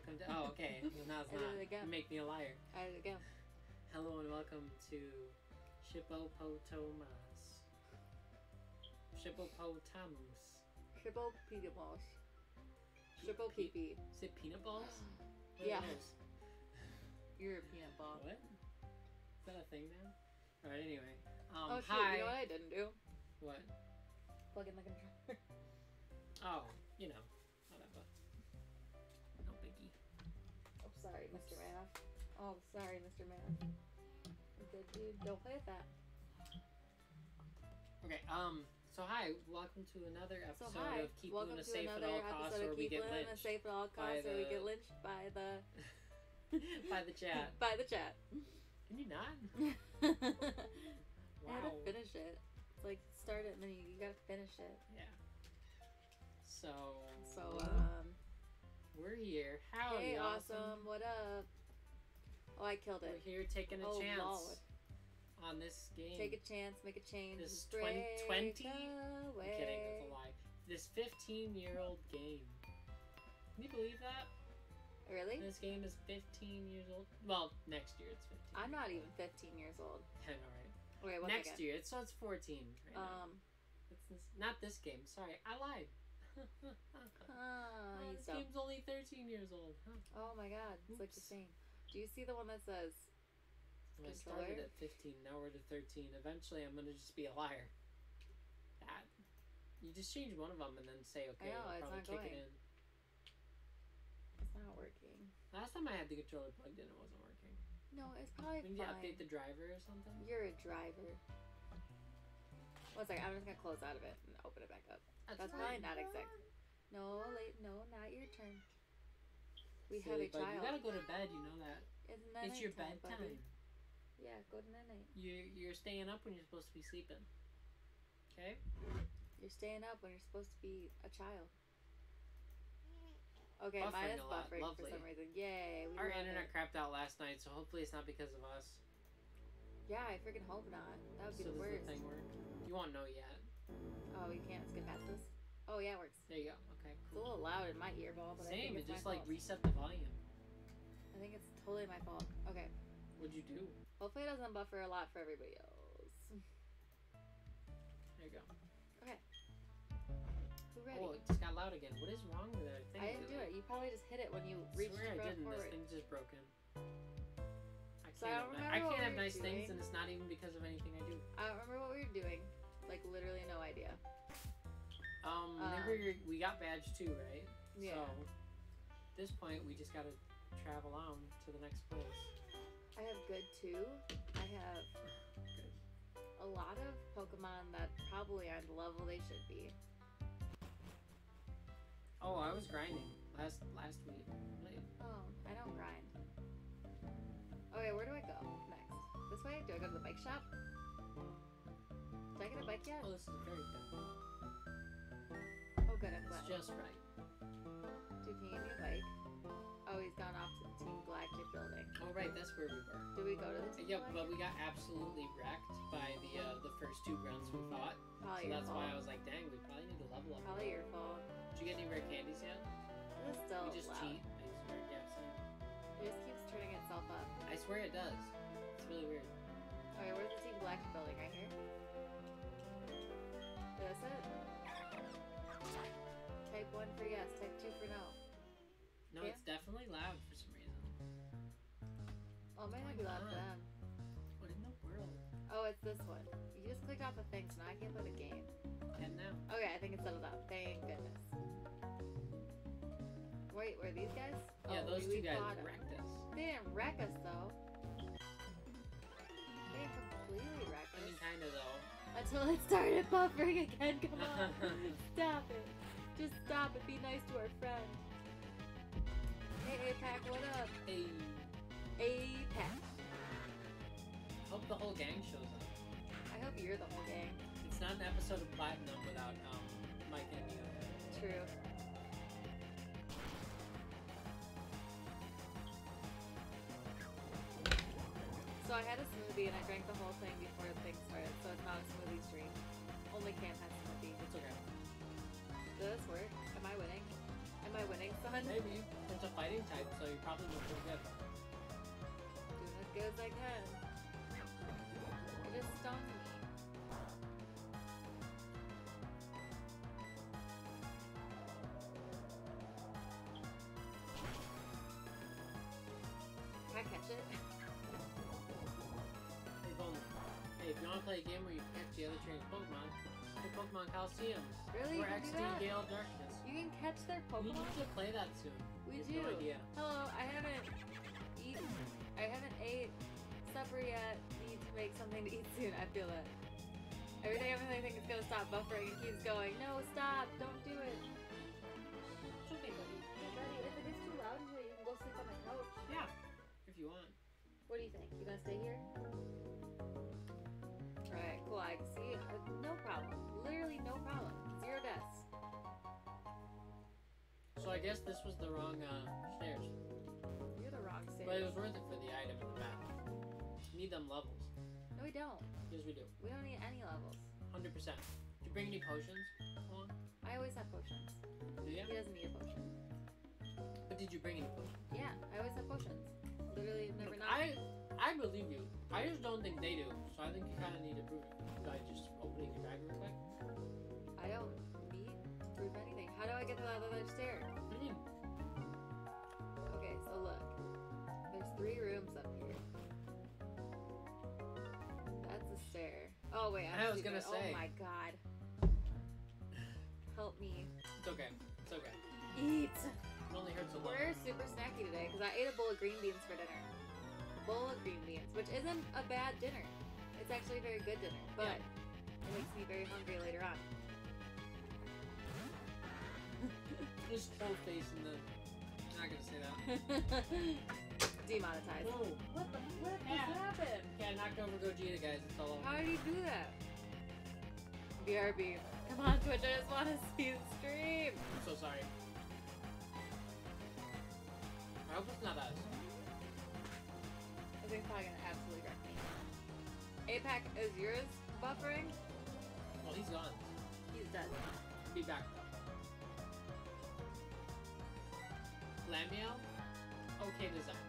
welcome to. Oh, okay. Now it's not. it make me a liar. I did it again. Hello and welcome to Shipppopotamus. Shipppopotamus. Triple peanut balls. Triple pee pee. Is it peanut balls? What Yeah. You're a peanut ball. What? Is that a thing now? Alright, anyway. Um, Oh shoot! hi. You know what I didn't do? What? Plug in the controller. Oh, you know. Sorry, Mr. Math. Oh, sorry, Mr. Math. Good dude. Don't play with that. Okay, um, so hi, welcome to another So episode hi, of Keep welcome Luna to Safe at All Costs episode or of we Keep get Luna lynched Safe at All by Costs, or we the- get lynched by the by the chat. by the chat. Can you not? I Wow. to finish it. It's like start it and then you, you gotta finish it. Yeah. So, So um, we're here. Howdy, hey, awesome. What up? Oh, I killed it. We're here taking a Oh, chance Lord. on this game. Take a chance, make a change. This and 20 20? I'm kidding, that's a lie. This 15 year old game. Can you believe that? Really? This game is 15 years old. Well, next year it's 15. I'm not even 15 years old. I know, right? Wait, next year, it's, so it's 14 right now. Um, It's this, not this game. Sorry, I lied. ah, Oh, this game's only 13 years old. Huh. Oh my god, it's like the Oops. same. Do you see the one that says I started at 15, now we're to 13. Eventually, I'm gonna just be a liar. That. You just change one of them and then say, okay, know, I'll it's probably not kick going. it in. it's not working? Last time I had the controller plugged in, it wasn't working. No, it's probably need to fine. update the driver or something. You're a driver. One second, I'm just gonna close out of it and open it back up. That's probably not exact. No, late. No, not your turn. We Silly have a child. You gotta go to bed, you know that. Isn't that it's your nighttime, bedtime. buddy? Yeah, go to night night. You you're staying up when you're supposed to be sleeping. Okay. You're staying up when you're supposed to be a child. Okay, Buffering mine is buffering Lovely. for some reason. Yay! We Our internet it. crapped out last night, so hopefully it's not because of us. Yeah, I freaking hope not. That would be so the does worst. the thing work? You won't know yet. Oh, you can't skip past this. Oh yeah, it works. There you go. Okay. It's a little loud in my earball, but I Same. It just like reset the volume. I think it's totally my fault. Okay. What'd you do? Hopefully it doesn't buffer a lot for everybody else. There you go. Okay. Who ready? Oh, it just got loud again. What is wrong with it? I didn't do it. You probably just hit it when you reached swear I didn't. This thing's just broken. I can't, So I don't have, I can't have nice things, and it's not even because of anything I do. I don't remember what we were doing. Like literally no idea. Um, whenever we got badge two, right? Yeah. So, at this point, we just gotta travel on to the next place. I have good too. I have Good. a lot of Pokemon that probably aren't the level they should be. Oh, I was grinding last last week. Wait, Oh, I don't grind. Okay, where do I go next? This way? Do I go to the bike shop? Did I get a bike yet? Oh, this is very good. Oh, good, I'm It's just right. Dude, can you give me a bike? Oh, he's gone off to the Team Galactic building. Oh, right, that's where we were. Did we go to the Team Yeah, Galactic? but we got absolutely wrecked by the uh, the first two grunts we fought. Probably So your that's fault. why I was like, dang, we probably need to level up. Probably your fault. Did you get any rare candies yet? This is still we just loud. cheat. I swear, yeah, same. It just keeps turning itself up. I swear it does. It's really weird. Okay, where's the Team Galactic building? Right here? This it? Type 1 for yes, type 2 for no. No, Yeah? it's definitely loud for some reason. Oh, it might not be loud for them. What in the world? Oh, it's this one. You just clicked off the thing, so now I can't play the game. And now? Okay, I think it's settled out. Thank goodness. Wait, were these guys? Yeah, Oh, those two guys wrecked us. They didn't wreck us, though. They didn't completely wreck I mean, kind of though. Until it started buffering again. Come on. stop it. Just stop it. Be nice to our friend. Hey, APAC, what up? Hey, APAC. hope the whole gang shows up. I hope you're the whole gang. It's not an episode of Platinum without um Mike and you. True. So I had a smoothie and I drank the whole thing before the thing started, so it's not a smoothie stream. Only Cam has smoothie. It's okay. Does this work? Am I winning? Am I winning, son? Maybe. it's a fighting type, so you're probably doing pretty good. Doing as good as I can. It just stung play a game where you catch the other train's Pokemon, play Pokemon Colosseum Really? or You can do XD that? Gale Darkness. You can catch their Pokemon? We Pokemon? need to play that soon. We You do. have No idea. Hello, I haven't eaten. I haven't ate supper yet. Need to make something to eat soon. I feel it. Every day I'm think it's gonna stop buffering, it keeps going. No, stop! Don't do it. It's okay, buddy. Buddy, if it gets too loud in here, you can go sleep on the couch. Yeah, if you want. What do you think? You gonna stay here? Alright, cool. I can see. Uh, no problem. Literally no problem. Zero deaths. So I guess this was the wrong uh, stairs, You're the wrong stairs. but it was worth it for the item in the back. Need them levels. No, we don't. Yes, we do. We don't need any levels. Hundred percent. Did you bring any potions along? I always have potions. Do you? He doesn't need a potion. But did you bring any potions? I believe you. I just don't think they do. So I think you kind of need to prove it by just opening your bag real quick. I don't need to prove anything. How do I get to that other stair? What do you mean? Okay, so look. There's three rooms up here. That's a stair. Oh wait, I'm I was gonna oh say. Oh my god. Help me. It's okay. It's okay. Eat. It only hurts a little. We're super snacky today because I ate a bowl of green beans for dinner. Bowl of green beans, which isn't a bad dinner. It's actually a very good dinner, but it makes me very hungry later on. His whole face in the. I'm not gonna say that. Demonetized. No. What the flip Yeah. just happened? Yeah, knocked over Gogeta, guys. It's all over. How did you do that? BRB. Come on, Twitch, I just want to see the stream. I'm so sorry. I hope it's not us. I think probably gonna absolutely wreck me. APAC, is yours buffering? Well, he's gone. He's dead. Be back though. Glameow, okay design.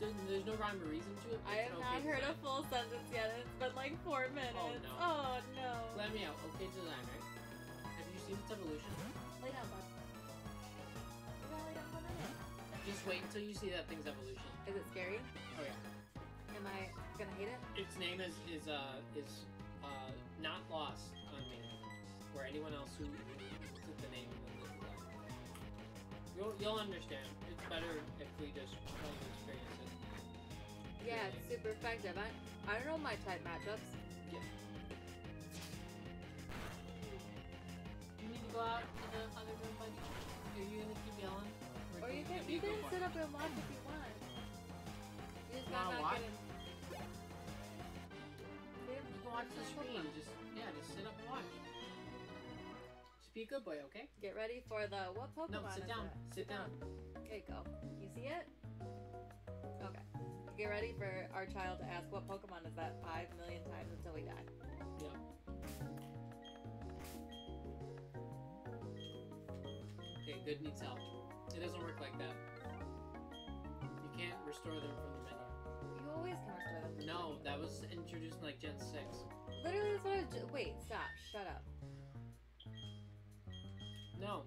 There- There's no rhyme or reason to it. I have an not okay heard a full sentence yet, it's been like four minutes. Oh no. Oh no. Glameow, okay design, right? Have you seen its evolution? Lay down, bud. You gotta lay down for a minute. Just wait until you see that thing's evolution. Is it scary? Oh yeah. Am I gonna hate it? Its name is is uh is uh not lost on me, or anyone else who took the name and then looked. You'll you'll understand. It's better if we just try to experience it. Yeah, it's super effective. I, I don't know my type matchups. You need to go out to the other room, buddy. Are you gonna keep yelling? Or you can you can sit up and watch if you just Wanna not watch? get in. You can watch the screen. Just yeah, just sit up and watch. Just be a good boy, okay? Get ready for the what Pokemon No, sit down. that? Sit down. You go. You see it? Okay. Get ready for our child to ask what Pokemon is that five million times until we die. Yeah. Okay, good needs help. It doesn't work like that. You can't restore them from the menu. Always can restore them. No, that was introduced in like Gen 6. menu. Literally, that's what I was. Ju- Wait, stop. Shut up. No,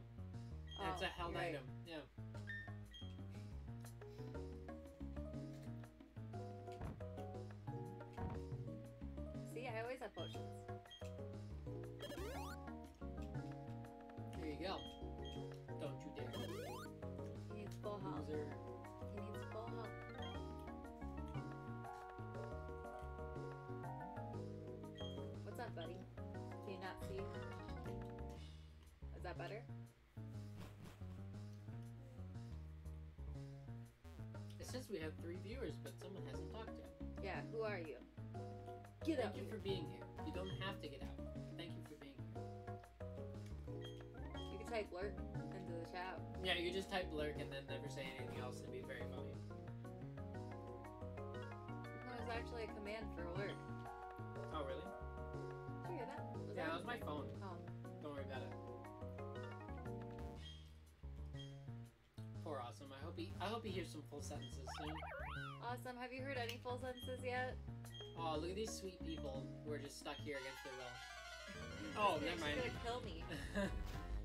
Oh, a held right. item. Yeah. See, I always have potions. There you go. Don't you dare. He needs full health. Buddy? Can you not see? Is that better? It says we have three viewers, but someone hasn't talked yet. Yeah. Who are you? Get Thank out. you for being here. You don't have to get out. Thank you for being here. You can type lurk into the chat. Yeah, you just type lurk and then never say anything else. It'd be very funny. No, there's actually a command for lurk. Oh, really? Was Yeah, that? was my phone. Oh. Don't worry about it. Poor awesome. I hope he I hope he hears some full sentences soon. Awesome. Have you heard any full sentences yet? Oh, look at these sweet people who are just stuck here against their will. Oh, She's never mind. gonna kill me.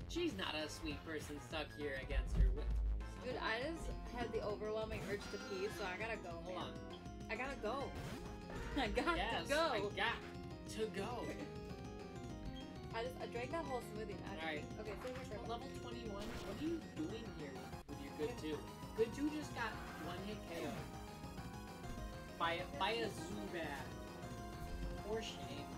She's not a sweet person stuck here against her will. Dude, I just had the overwhelming urge to pee, so I gotta go, Hold man. on. I gotta go. I got Yes, to go. I got to go. I just I drank that whole smoothie. Alright. Okay, so here's Level 21, what are you doing here with your good two? Good two just got one hit KO. By a, by a Zubat. For shame.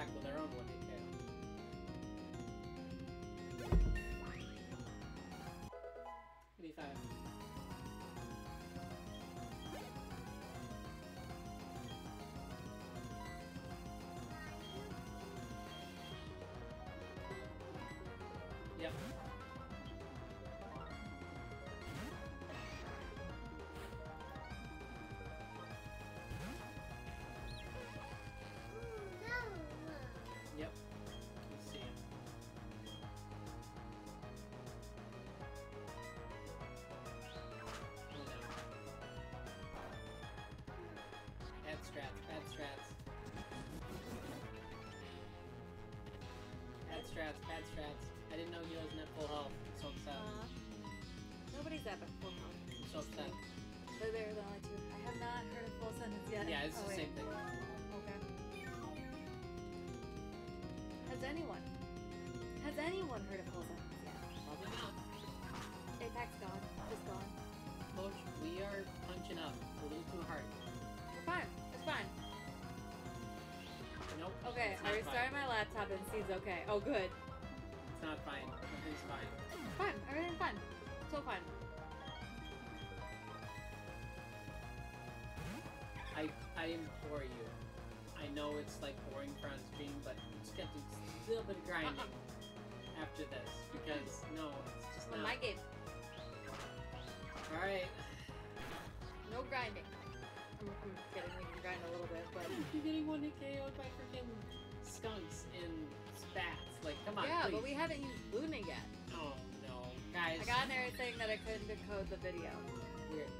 Back with our own one strats, bad strats. I didn't know he wasn't at full health. I'm so upset. Uh, nobody's at full health. I'm so upset. But they're the only two. I have not heard a full sentence yet. Yeah, it's oh, the wait. same thing. Okay. Has anyone? Has anyone heard a full sentence yet? Probably not. Apex. Gone. My laptop okay. Oh, good. It's not fine. Nothing's fine. Fine. Everything's fine. So fine. I I implore you. I know it's like boring for on stream, but just get to a little bit of grinding Uh-uh. after this because no, it's just not. my game. All right. No grinding. I'm, I'm kidding. We can grind a little bit, but You're getting one hit KO'd by freaking skunks and spats. Like, come on, yeah, please. but we haven't used Luna yet. Oh no, guys. I got an error saying that I couldn't decode the video. Weird.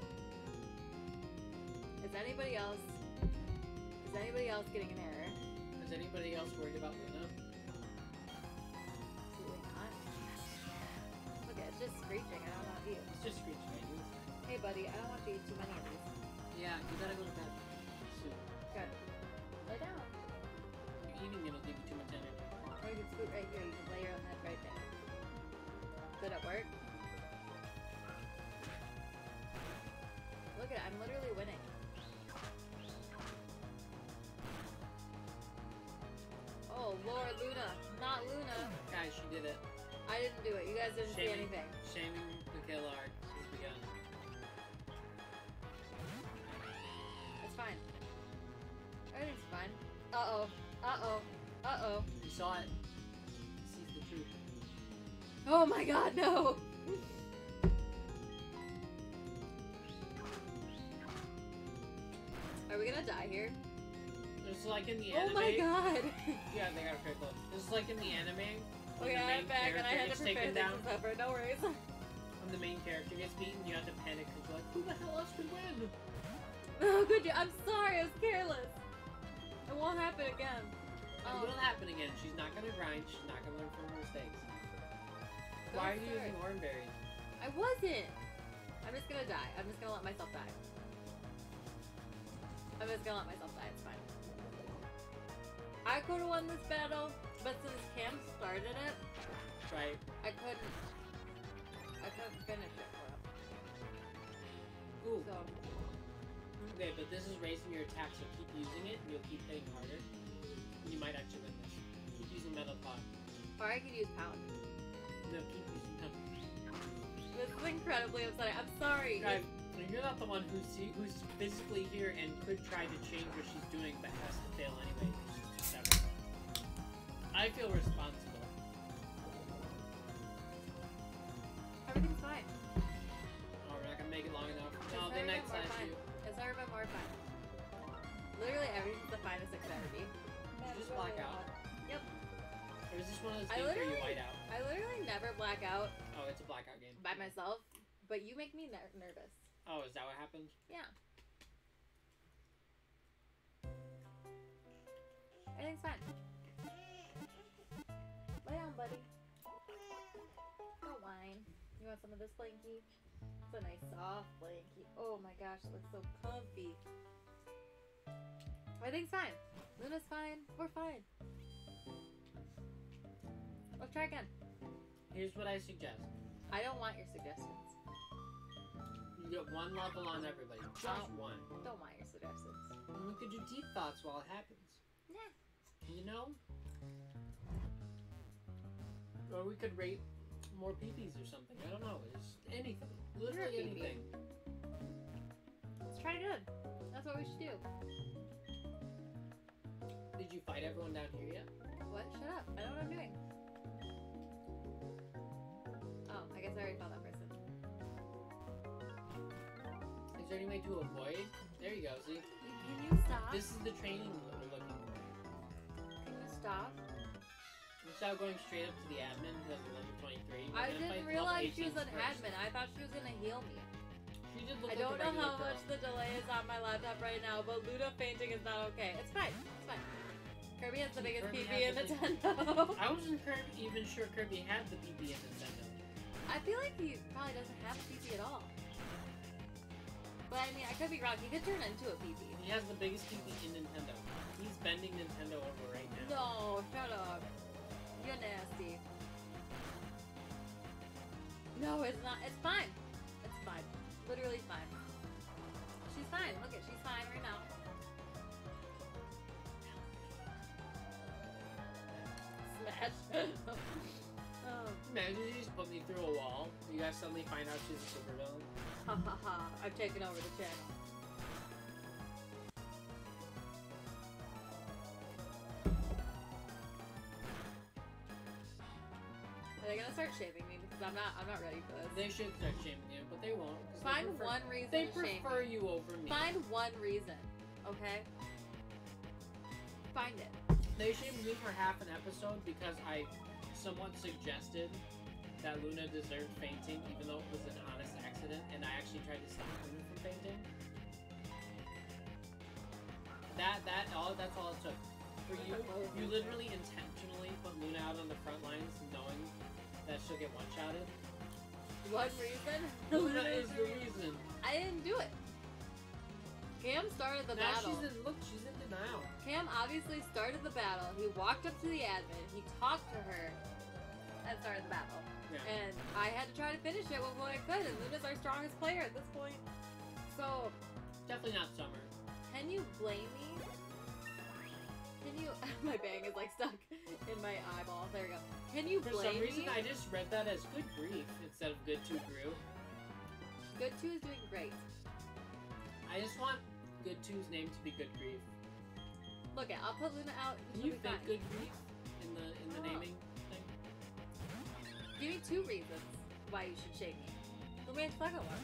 Is anybody else? Is anybody else getting an error? Is anybody else worried about Luna? Absolutely not. Look, it's just screeching. I don't want you. It's just screeching. Hey, buddy, I don't want you to eat too many of these. Yeah, you gotta go to bed soon. Good. Lay down. Eating it'll give you too much energy. Or you can scoot right here. You can lay your own head right there. Did it work? Look at it. I'm literally winning. Oh, Lord, Luna. Not Luna. Guys, she did it. I didn't do it. You guys didn't see anything. shaming Michaela Art has begun. It's fine. Everything's fine. Uh-oh. Uh-oh. Uh-oh. You saw it. Sees the truth. Oh my god, no! Are we gonna die here? Just like in the Oh my god! Yeah, they got a critical. Just like in the anime. Okay, the I'm back and I had to prepare down. suffer. No worries. When the main character gets beaten, you have to panic because you're like, who the hell else could win? Oh, good job. I'm sorry. I was careless. It won't happen again. It Oh. will happen again. She's not gonna grind. She's not gonna learn from her mistakes. Why are you using orange? I wasn't. I'm just gonna die. I'm just gonna let myself die. I'm just gonna let myself die. It's fine. I could have won this battle, but since Cam started it, Right. I couldn't. I couldn't finish it for him. So Okay, but this is raising your attack, so keep using it, and you'll keep hitting harder. You might actually win this. Keep using metal pod. or I could use pound. No, keep using him. This is incredibly upsetting. I'm sorry. You're not the one who's see, who's physically here and could try to change what she's doing, but has to fail anyway. She's too stubborn. I feel responsible. Everything's fine. Oh, we're not gonna make it long enough. No, It's they never night been more slash you. It's never been more fun. Literally everything's the finest it could ever be. Did you just black out? Yep. Or is this one of those I games where you white out? I literally never black out Oh, it's a blackout game. by myself, but you make me ner- nervous. Oh, is that what happens? Yeah. Everything's fine. Lay down, buddy. Don't whine. You want some of this blankie? It's a nice soft blankie. Oh my gosh, it looks so comfy. Everything's fine. Luna's fine. We're fine. Let's try again. Here's what I suggest. I don't want your suggestions. You get one level on everybody. Just one. Don't want your suggestions. And we could do deep thoughts while it happens. Nah. You know? Or we could rate more peepees or something. I don't know. It's anything. Literally You're a peepee. anything. Let's try it again. That's what we should do. Did you fight everyone down here yet? What? Shut up. I know what I'm doing. Oh, I guess I already found that person. Is there any way to avoid? There you go, see? Can you stop? This is the training that we're looking for. Can you stop? Of going straight up to the admin a level 23, we're I didn't realize she was an first. admin. I thought she was gonna heal me. She did look I don't a know how girl. much the delay is on my laptop right now, but Luna fainting is not okay. It's fine. It's fine. Kirby has the biggest Kirby PP in the Nintendo. I wasn't even sure Kirby had the PP in Nintendo. I feel like he probably doesn't have a PP at all. But I mean, I could be wrong. He could turn into a PP. He has the biggest PP in Nintendo. He's bending Nintendo over right now. No, shut up. You're nasty. No, it's not. It's fine. It's fine. Literally fine. She's fine. Look at she's fine right now. Smash. oh, Imagine you just put me through a wall. You guys suddenly find out she's a supervillain. ha ha ha. I've taken over the channel. Gonna start shaving me? Because I'm not. I'm not ready for this. They should start shaming you, but they won't. Find they prefer, one reason They prefer you over me. Find one reason, okay? Find it. They shamed me for half an episode because I somewhat suggested that Luna deserved fainting, even though it was an honest accident, and I actually tried to stop Luna from fainting. That that all that's all it took. For you, you literally intentionally put Luna out on the front lines, knowing that she'll get one shotted. One reason? Luna is the reason. I didn't do it. Cam started the now battle. she's in look, she's in denial. Cam obviously started the battle. He walked up to the admin. He talked to her, and started the battle. Yeah. And I had to try to finish it with what I could. And Luna's our strongest player at this point. So Definitely not summer. Can you blame me? Can you? my bang is like stuck in my eyeball. There we go. Can you For blame some reason, me? I just read that as good grief instead of good to grew. Good two is doing great. I just want good two's name to be good grief. Look. I'll put Luna out. Can you fit good grief in the in the Oh. naming thing? Give me two reasons why you should shake me. Me a second one.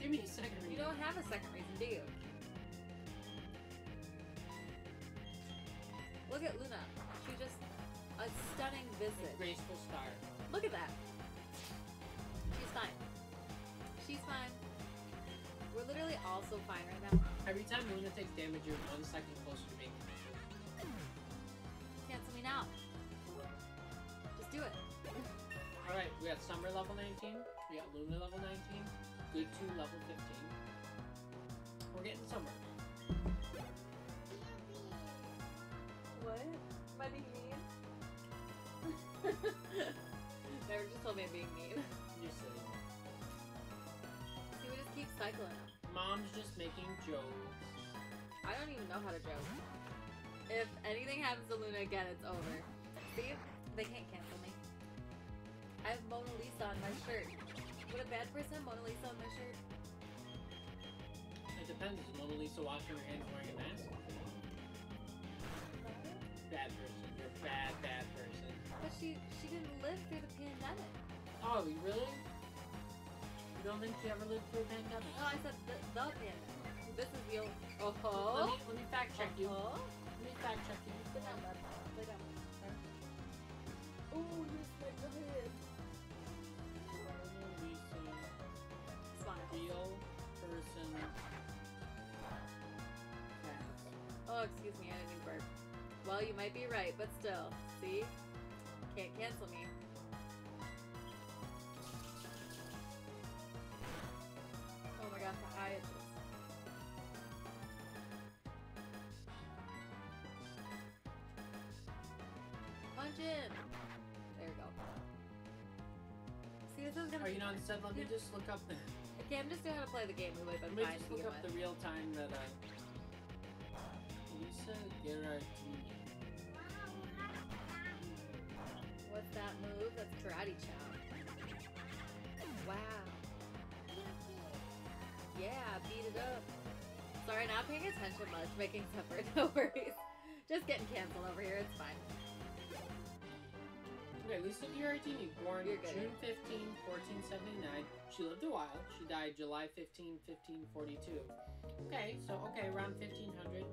Give me a second. You don't have a second reason, do you? Look at Luna. She's just a stunning A visit. graceful star. Look at that. She's fine. She's fine. We're literally all so fine right now. Every time Luna takes damage, you're one second closer to making it. Cancel me now. Just do it. Alright, we got Summer level 19. We got Luna level 19. Good 2 level 15. We're getting Summer. What? Am I being mean? Never just told me I'm being mean. You're silly. See, we just keep cycling mom's just making jokes. I don't even know how to joke. If anything happens to Luna again, it's over. See? They can't cancel me. I have Mona Lisa on my shirt. Would a bad person have Mona Lisa on my shirt? It depends. Is Mona Lisa washing her hands wearing a mask? Bad person. You're a bad, bad person. But she she didn't live through the pandemic. Oh, you really? You don't think she ever lived through a pandemic? No, I said the, the pandemic. This is the old. Oh Let ho. me, let me fact check you. Oh. Let me fact check you. Sit down, bud. Lay down. Ooh, you smacked the head. Smile. real person. Oh, excuse me, I didn't burp. Well, you might be right, but still. See? Can't cancel me. Oh my god, the eye itches. Punch in! There we go. See, this is gonna Are you not instead? Let me just look up the. Okay, I'm just doing how to play the game. We have Let me just look up with. the real time that uh. Lisa Gherardini. What's that move? That's karate chop. Wow. Yeah, beat it up. Sorry, not paying attention much, making supper. No worries. Just getting canceled over here. It's fine. Okay, Lisa Gherardini, born. June 15, 1479. She lived a while. She died July 15, 1542. Okay, so okay, around 1500.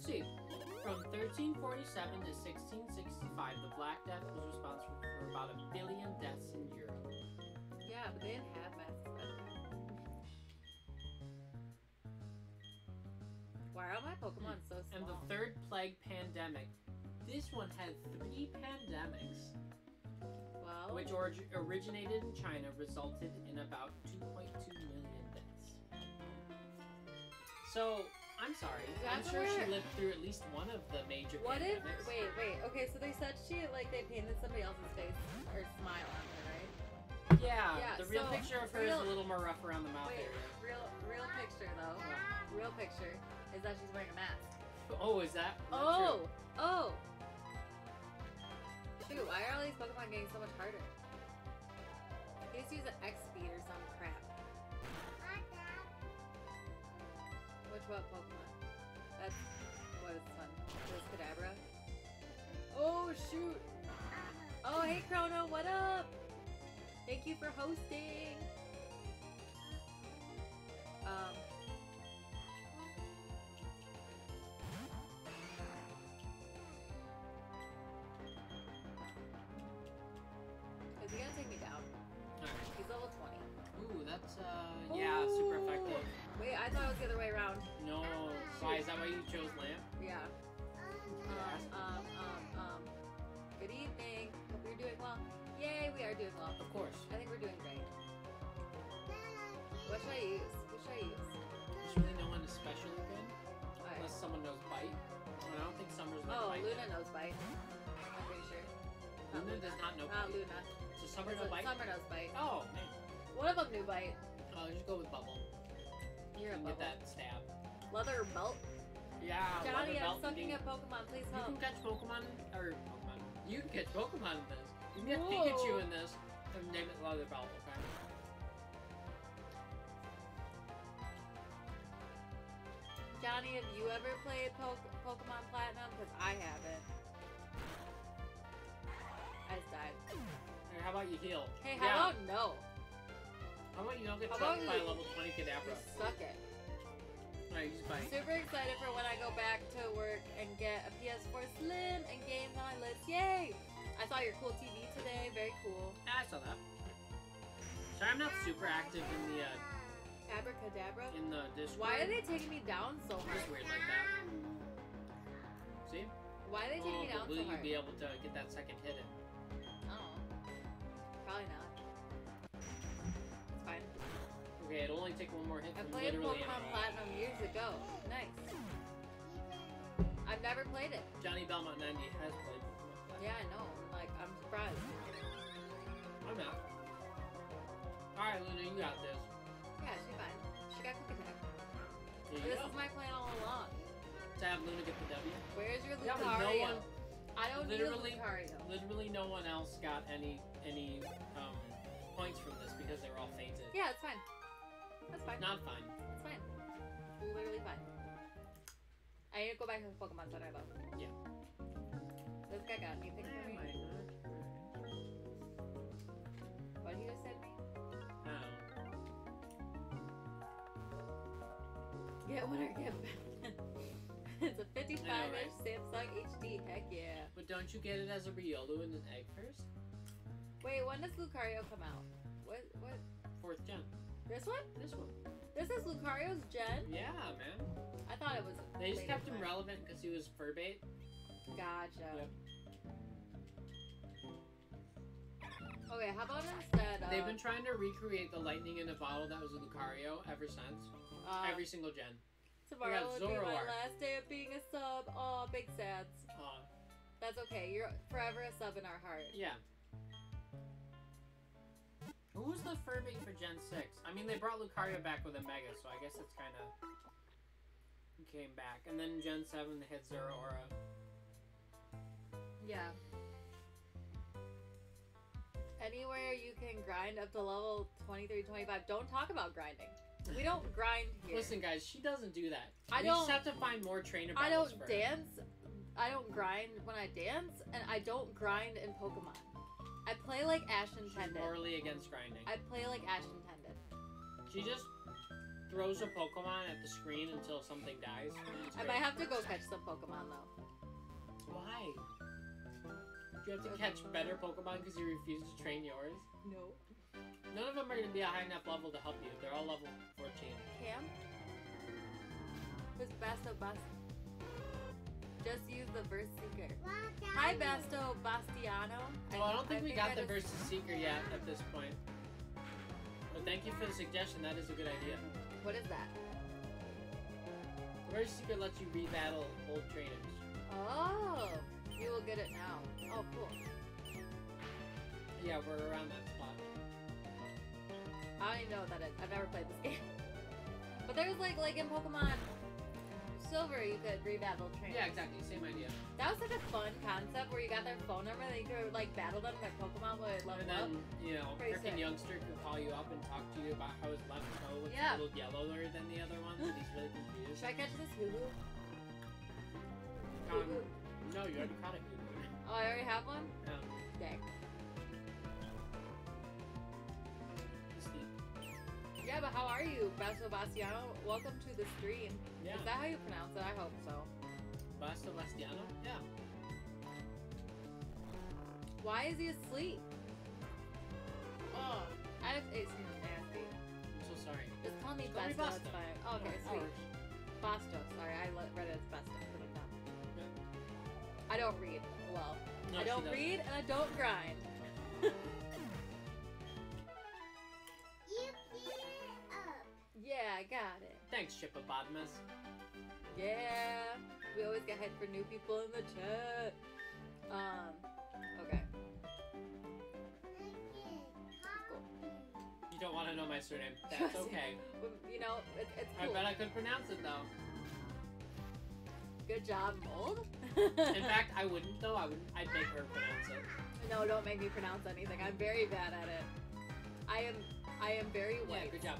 See. From 1347 to 1665, the Black Death was responsible for about a billion deaths in Europe. Yeah, but they didn't have masks. Why are my Pokemon so small? And the third plague pandemic. This one had three pandemics, well, which orig- originated in China, resulted in about 2.2 million deaths. So, I'm sorry. I'm sure she lived through at least one of the major what if? Wait, wait. Okay, so they said she like they painted somebody else's face or smile on her, right? Yeah, Yeah, the real so, picture of her is a little more rough around the mouth Wait, area. real, real picture though. Real picture is that she's wearing a mask. Oh, is that? is that Oh, true? oh. Shoot, why are all these Pokemon getting so much harder? He just use an X speed or some crap. Which what Pokemon? This Kadabra. Oh shoot! Oh hey Chrono, what up? Thank you for hosting. Um. Someone knows bite. And I don't think Summer's knows Oh, bite. Luna knows bite. I'm pretty sure. Not Luna does not know Not bite. Luna. So Summer it- bite. Summer knows bite. Oh, man. One of them knew bite. I'll just go with bubble. You're a and get that stab. Leather belt. Yeah. Johnny, leather I'm sucking at Pokemon. Please help. You can catch Pokemon or Pokemon. You can catch Pokemon in this. You can get Whoa. Pikachu in this. And name it Leather Belt. Okay. Johnny, have you ever played po- Pokemon Platinum? Because I haven't. I just died. Or how about you heal? Hey, Yeah. how about no? How about you don't get How by level 20 Kadabra? Suck it. Alright, bite. Super excited for when I go back to work and get a PS4 Slim and games on my list. Yay! I saw your cool TV today. Very cool. Yeah, I saw that. Sorry, I'm not super active in the uh, Abracadabra. in the Discord. Why are they taking me down so hard? just weird like that? See? Why are they taking Oh, me down will so you hard? be able to get that second hit in? Oh. Probably not. It's fine. Okay, it'll only take one more hit I from played literally Pokemon. Platinum years ago. Nice. I've never played it. Johnny Belmont 90 has played Pokemon Platinum. Yeah, I know. Like, I'm surprised. I'm not. Alright, Luna, you got this. Yeah, she's fine. She got attack. There This go. is my plan all along. To have Luna get the W. Where's your Yeah, Lucario? no one, I don't literally- need Lucario. literally no one else got any any um, points from this because they were all fainted. Yeah, it's fine. That's fine. Not fine. It's fine. Literally fine. I need to go back to the Pokemon Center though. Yeah. This guy got anything for me? What did he just say Get winner, get back. it's a 55 know, right? inch Samsung HD. Heck yeah. but don't you get it as a Riolu and an egg first? Wait, when does Lucario come out? What? What? Fourth gen. This one? This one. This is Lucario's gen? Yeah, man. I thought it was. They just kept him gen. relevant because he was fur bait. Gotcha. Yep. Okay, how about instead of They've been trying to recreate the lightning in a bottle that was a Lucario ever since. uh, Every single gen. tomorrow got would be my last day of being a sub. Oh, big sads. Uh, That's okay. You're forever a sub in our heart. yeah. Who's the fur bait for Gen 6? I mean, they brought Lucario back with a Mega, so I guess it's kind of came back. And then Gen 7, they had Zeraora. Yeah. Anywhere you can grind up to level 23, 25. Don't talk about grinding. We don't grind here. Listen, guys, she doesn't do that. I we don't- just have to find more trainer I don't for her. dance. I don't grind when I dance, and I don't grind in Pokemon. I play like Ash She's intended. morally against grinding. I play like Ash intended. She just throws a Pokemon at the screen until something dies. I might have to go catch some Pokemon though. Why? Do you have to catch better Pokemon because you refuse to train yours? No. None of them are going to be a high enough level to help you. They're all level 14. Cam? Who's Basto Bast? Just use the Versus Seeker. Hi, Basto Bastiano. Well, I don't think we got the I just- Versus Seeker yet at this point. But thank you for the suggestion. That is a good idea. What is that? The Versus Seeker lets you rebattle old trainers. Oh, you will get it now. Oh, cool. Yeah, we're around that. I don't even know what that is. I've never played this game. But there's like like in Pokemon Silver, you could rebattle trainers. Yeah, exactly. Same idea. That was such a fun concept where you got their phone number, then you could like battle them, and their Pokemon would level And up. you know, Pretty freaking youngster could call you up and talk to you about how his left toe looks Yeah. a little yellower than the other ones, and he's really confused. Should I catch this Hulu? Um, no, you already caught it. Hoover. Oh, I already have one. Um, Dang. Yeah, but how are you, Basto Bastiano? Welcome to the stream. yeah. Is that how you pronounce it? I hope so. Basta Bastiano? Yeah. Why is he asleep? Oh, I have ate something nasty. I'm so sorry. Just call me me Basto. It's fine. Oh, okay, sweet. Basto. Sorry, I read it as Basto. Put it down. Yeah. I don't read. Well, No, I don't read and I don't grind. Yeah, I got it. Thanks, Shipppopotamus. Yeah, we always get hyped for new people in the chat. Um, okay. Cool. You don't want to know my surname. That's okay. You know, it, it's I bet I could pronounce it though. Good job, mold. In fact, I wouldn't though. I would. I'd make her pronounce it. no, don't make me pronounce anything. I'm very bad at it. I am, I am very Yeah, white. good job.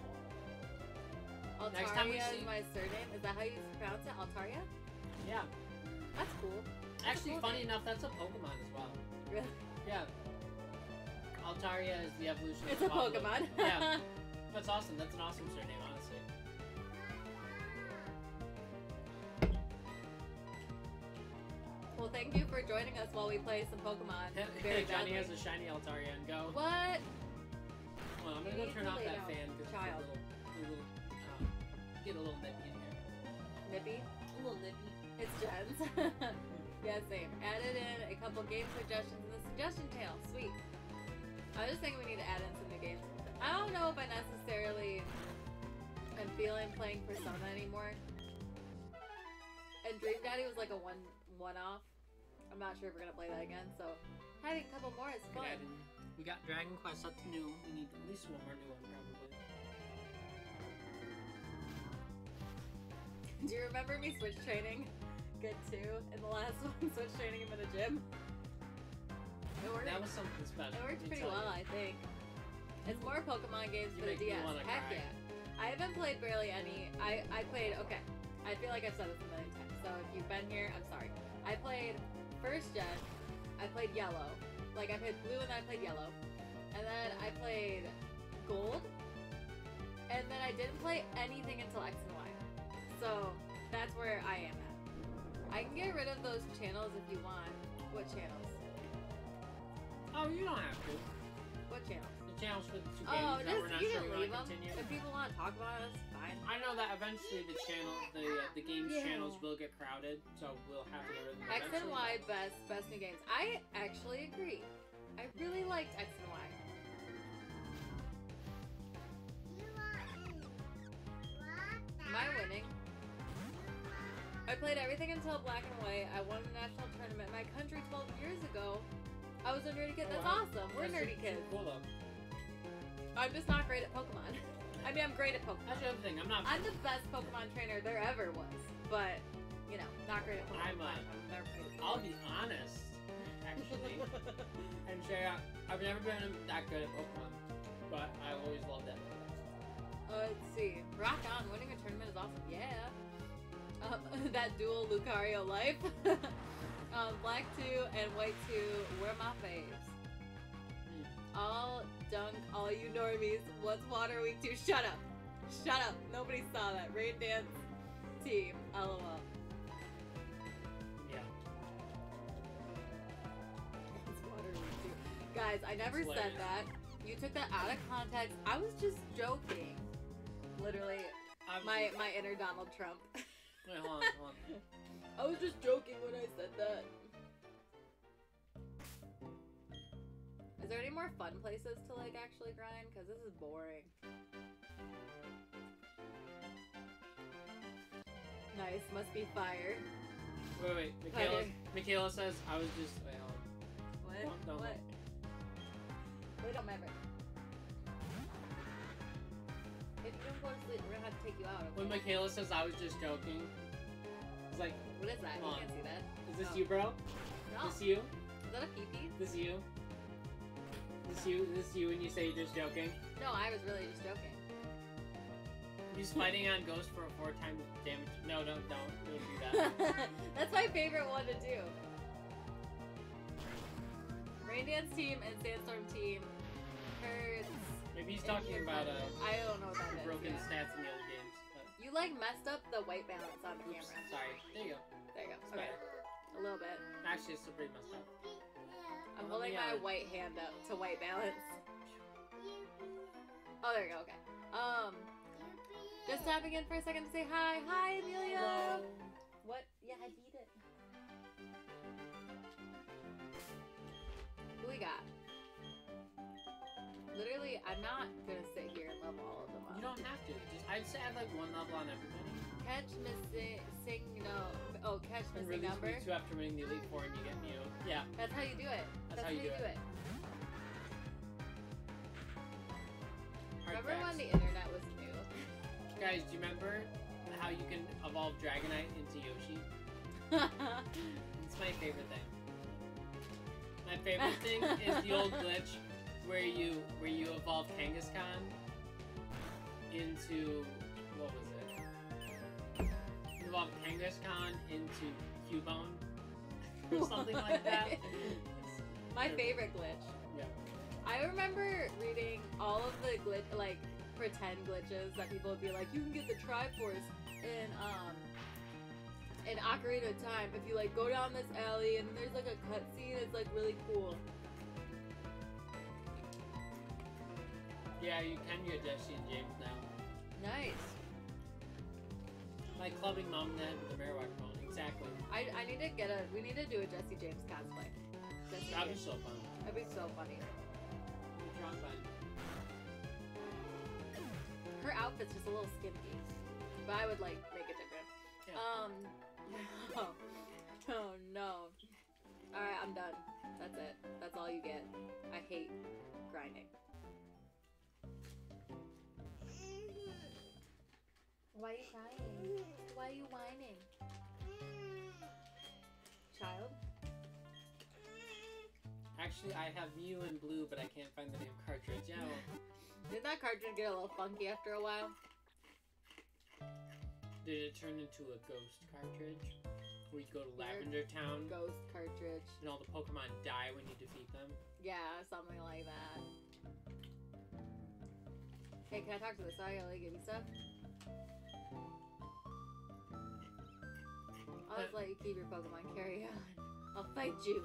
Altaria Next time we see- is my surname. Is that how you pronounce it? Altaria? Yeah. That's cool. Actually, cool funny enough, that's a Pokemon as well. Really? Yeah. Altaria is the evolution It's of a Swablu. Pokemon. yeah. That's awesome. That's an awesome surname, honestly. well, thank you for joining us while we play some Pokemon. Very Johnny badly. has a shiny Altaria and go. What? Well, I'm gonna go turn off that fan because it's a little, a get a little nippy in here. Nippy? A little nippy. It's Jen's. Yeah, same. Added in a couple game suggestions in the suggestion tail. Sweet. I was just thinking we need to add in some new games. I don't know if I necessarily am feeling playing Persona anymore. And Dream Daddy was like a one one off. I'm not sure if we're gonna play that again, so having a couple more is fun. we got Dragon Quest, up to new. We need at least one more new one, Do you remember me switch training? Good too. In the last one, switch training him in a gym. It worked. That was something special. It worked pretty well, you. I think. It's more Pokemon games You for the DS. Heck yeah. I haven't played barely any. I I played. Okay, I feel like I've said this a million times. So if you've been here, I'm sorry. I played first gen. I played yellow. Like I played blue and then I played yellow, and then I played gold, and then I didn't play anything until X and. So that's where I am at. I can get rid of those channels if you want. What channels? Oh, you don't have to. What channels? The channels for the two games Oh, that just we're not you sure can we leave want them. to continue. If people want to talk about us, fine. I know that eventually the channel, the uh, the games Yeah. channels will get crowded, so we'll have to get rid of them. X and. Y best best new games. I actually agree. I really liked X and Y. You want me? What? Am I winning? I played everything until Black and White. I won a national tournament in my country 12 years ago. I was a nerdy kid. That's Oh, wow. awesome. We're That's nerdy kids. Cool though. I'm just not great at Pokemon. I mean, I'm great at Pokemon. That's the other thing. I'm not. I'm the best Pokemon trainer there ever was, but you know, not great at Pokemon. I'm, I've never played it. I'll be honest. Actually, and I- I've never been that good at Pokemon, but I always loved it. Uh, let's see. Rock on. Winning a tournament is awesome. Yeah. Um, that dual Lucario life. um, black 2 and white 2 were my faves. All dunk, all you normies. What's Water Week 2? Shut up. Shut up. Nobody saw that. Rain Dance team. LOL. Yeah. What's Water Week 2? Guys, I never said that. You took that out of context. I was just joking. Literally, my, my inner Donald Trump. Wait, hold on, hold on. I was just joking when I said that. Is there any more fun places to like actually grind? Cause this is boring. Nice, must be fire. Wait, wait. Michaela, Michaela says I was just. Wait, hold on. What? Don't- don't what? We don't remember. If you don't go to sleep, we're gonna have to take you out. When Michaela says I was just joking, it's like, What is that? You can't see that. is this Oh. you, bro? No. This you? Is that a pee pee? This you? This you? This you? When you say you're just joking? No, I was really just joking. He's fighting on Ghost for a four times damage. No, don't, don't, don't do that. That's my favorite one to do. Rain Dance team and Sandstorm team hurts. Maybe he's talking your about uh. I don't know what that is. broken yeah. stats in the old games. But, You like messed up the white balance on the oops, camera. sorry. There you go. There you go. It's Okay, better. a little bit. Actually, it's still pretty messed up. I'm Well, holding yeah. my white hand up to white balance. Oh, there you go. Okay. Um, just tapping in for a second to say hi. Hi, Amelia. What? Yeah, I beat it. Who we got? Literally, I'm not gonna sit here and level all of them up. You don't have to. Just I'd say add like one level on everybody. Catch missing, sing no. Oh, catch missing release number. week two after winning the Elite Four and you get Mew. Yeah. That's how you do it. That's how you do it. Hard Remember when the internet was new? Guys, do you remember how you can evolve Dragonite into Yoshi? It's my favorite thing. My favorite thing is the old glitch where you where you evolve Kangaskhan into what was it? You evolve Kangaskhan into Cubone or something like that. My favorite glitch. Yeah. I remember reading all of the glitch, like pretend glitches that people would be like, you can get the Triforce in um in Ocarina of Time if you like go down this alley and there's like a cutscene. It's like really cool. Yeah, you can get Jesse and James now. Nice. Like clubbing mom then with the Marowak phone. exactly. I, I need to get a. We need to do a Jesse James cosplay. Jesse That'd be so fun. That'd be so funny. Fun. Her outfit's just a little skimpy, but I would like make it different. Yeah. Um. Oh, oh no. All right, I'm done. That's it. That's all you get. I hate grinding. Why are you crying? Why are you whining, child? Actually, I have Mew and Blue, but I can't find the name cartridge. Yeah. Did that cartridge get a little funky after a while? Did it turn into a ghost cartridge? Where you go to Lavender Town Ghost cartridge. and all the Pokemon die when you defeat them? Yeah, something like that. Hey, can I talk to this guy? Like, give me stuff. I'll just let you keep your Pokemon. Carry on. I'll fight you.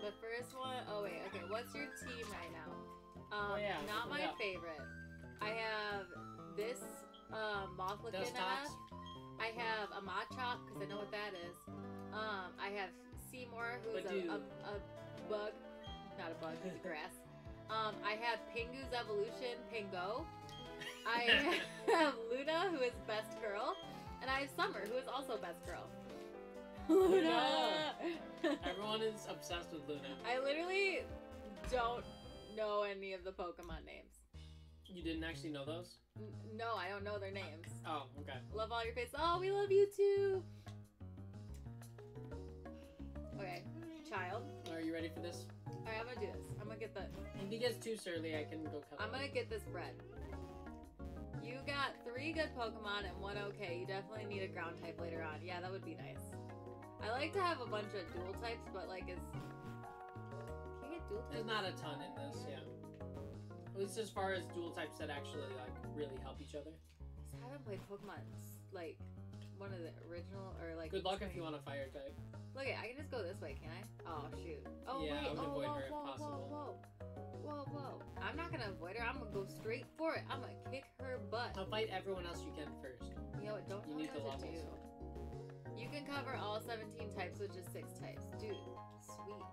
The first one, oh wait, okay. What's your team right now? Um, Oh, yeah, not my favorite. I have this moth looking Dustox? I have a Machop because I know what that is. Um, I have Seymour, who's a, a, a bug, not a bug, it's grass. Um, I have Pingu's evolution, Pingo. I have Luna, who is best girl, and I have Summer, who is also best girl. Luna. Everyone is obsessed with Luna. I literally don't know any of the Pokemon names. You didn't actually know those? N- no, I don't know their names. Oh, okay. Love all your faces. Oh, we love you too. Okay, child. Are you ready for this? Alright, I'm gonna do this. I'm gonna get the. If he gets too surly, I can go cut I'm gonna get this bread. You got three good Pokemon and one okay. You definitely need a ground type later on. Yeah, that would be nice. I like to have a bunch of dual types, but like, is can you get dual There's not a ton in this, yeah. At least as far as dual types that actually like really help each other. I haven't played Pokemon like one of the original or like. Good luck if you want a fire type. Look, it, I can just go this way, can I? Oh shoot. Oh Yeah, I wait. would oh avoid whoa, her if whoa, possible. whoa, whoa, whoa, whoa. I'm not gonna avoid her. I'm gonna go straight for it. I'm gonna kick her butt. I'll fight everyone else you can first. You know what? Don't You need the what to do. You can cover all 17 types with just six types, dude. Sweet.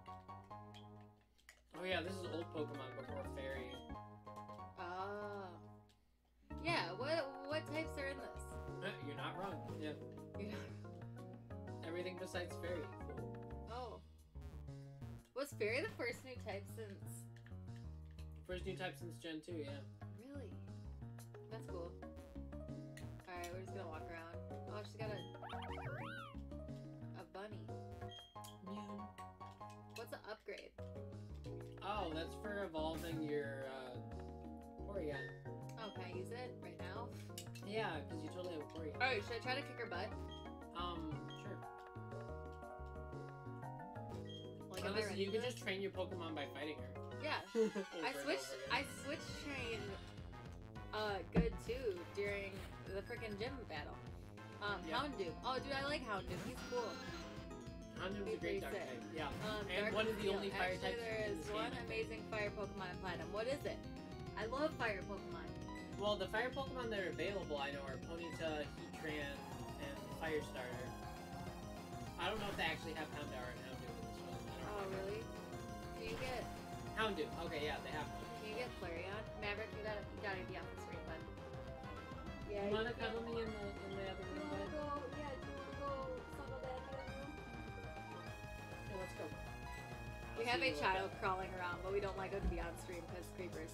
Oh yeah, this is old Pokemon before Fairy. Oh. Yeah. What what types are in this? Not wrong. Yeah. Know- Everything besides Fairy. Oh. Was Fairy the first new type since? First new type since Gen 2, yeah. Really? That's cool. Alright, we're just gonna walk around. Oh, she's got a. a bunny. Mew. What's an upgrade? Oh, that's for evolving your uh, Porygon. Oh, can I use it right now? Yeah, because you totally have a Alright, should I try to kick her butt? Um, sure. Like, am I Honestly, ready you for could this? just train your Pokemon by fighting her. Yeah. Over I and switched. over I again. switched train. Uh, good too during the freaking gym battle. Um, Yeah. Houndoom. Oh, dude, I like Houndoom. He's cool. Houndoom's a great dark sick. type. Yeah. Um, And Dark one of the Steel. only fire Actually, types there in is this one game, I think. amazing fire Pokemon in Platinum. What is it? I love fire Pokemon. Well, the fire Pokemon that are available, I know, are Ponyta, Heatran, and Firestarter. I don't know if they actually have Houndour and Houndoom in this one. I don't Oh, remember. really? Can you get? Houndoom. Okay, yeah, they have one. Can you get Flareon? Maverick, you gotta, you gotta be on the screen, bud. Yeah. you wanna cuddle me in the in the other room? wanna bud? go? Yeah. We have a child crawling around, but we don't like her to be on stream because creepers.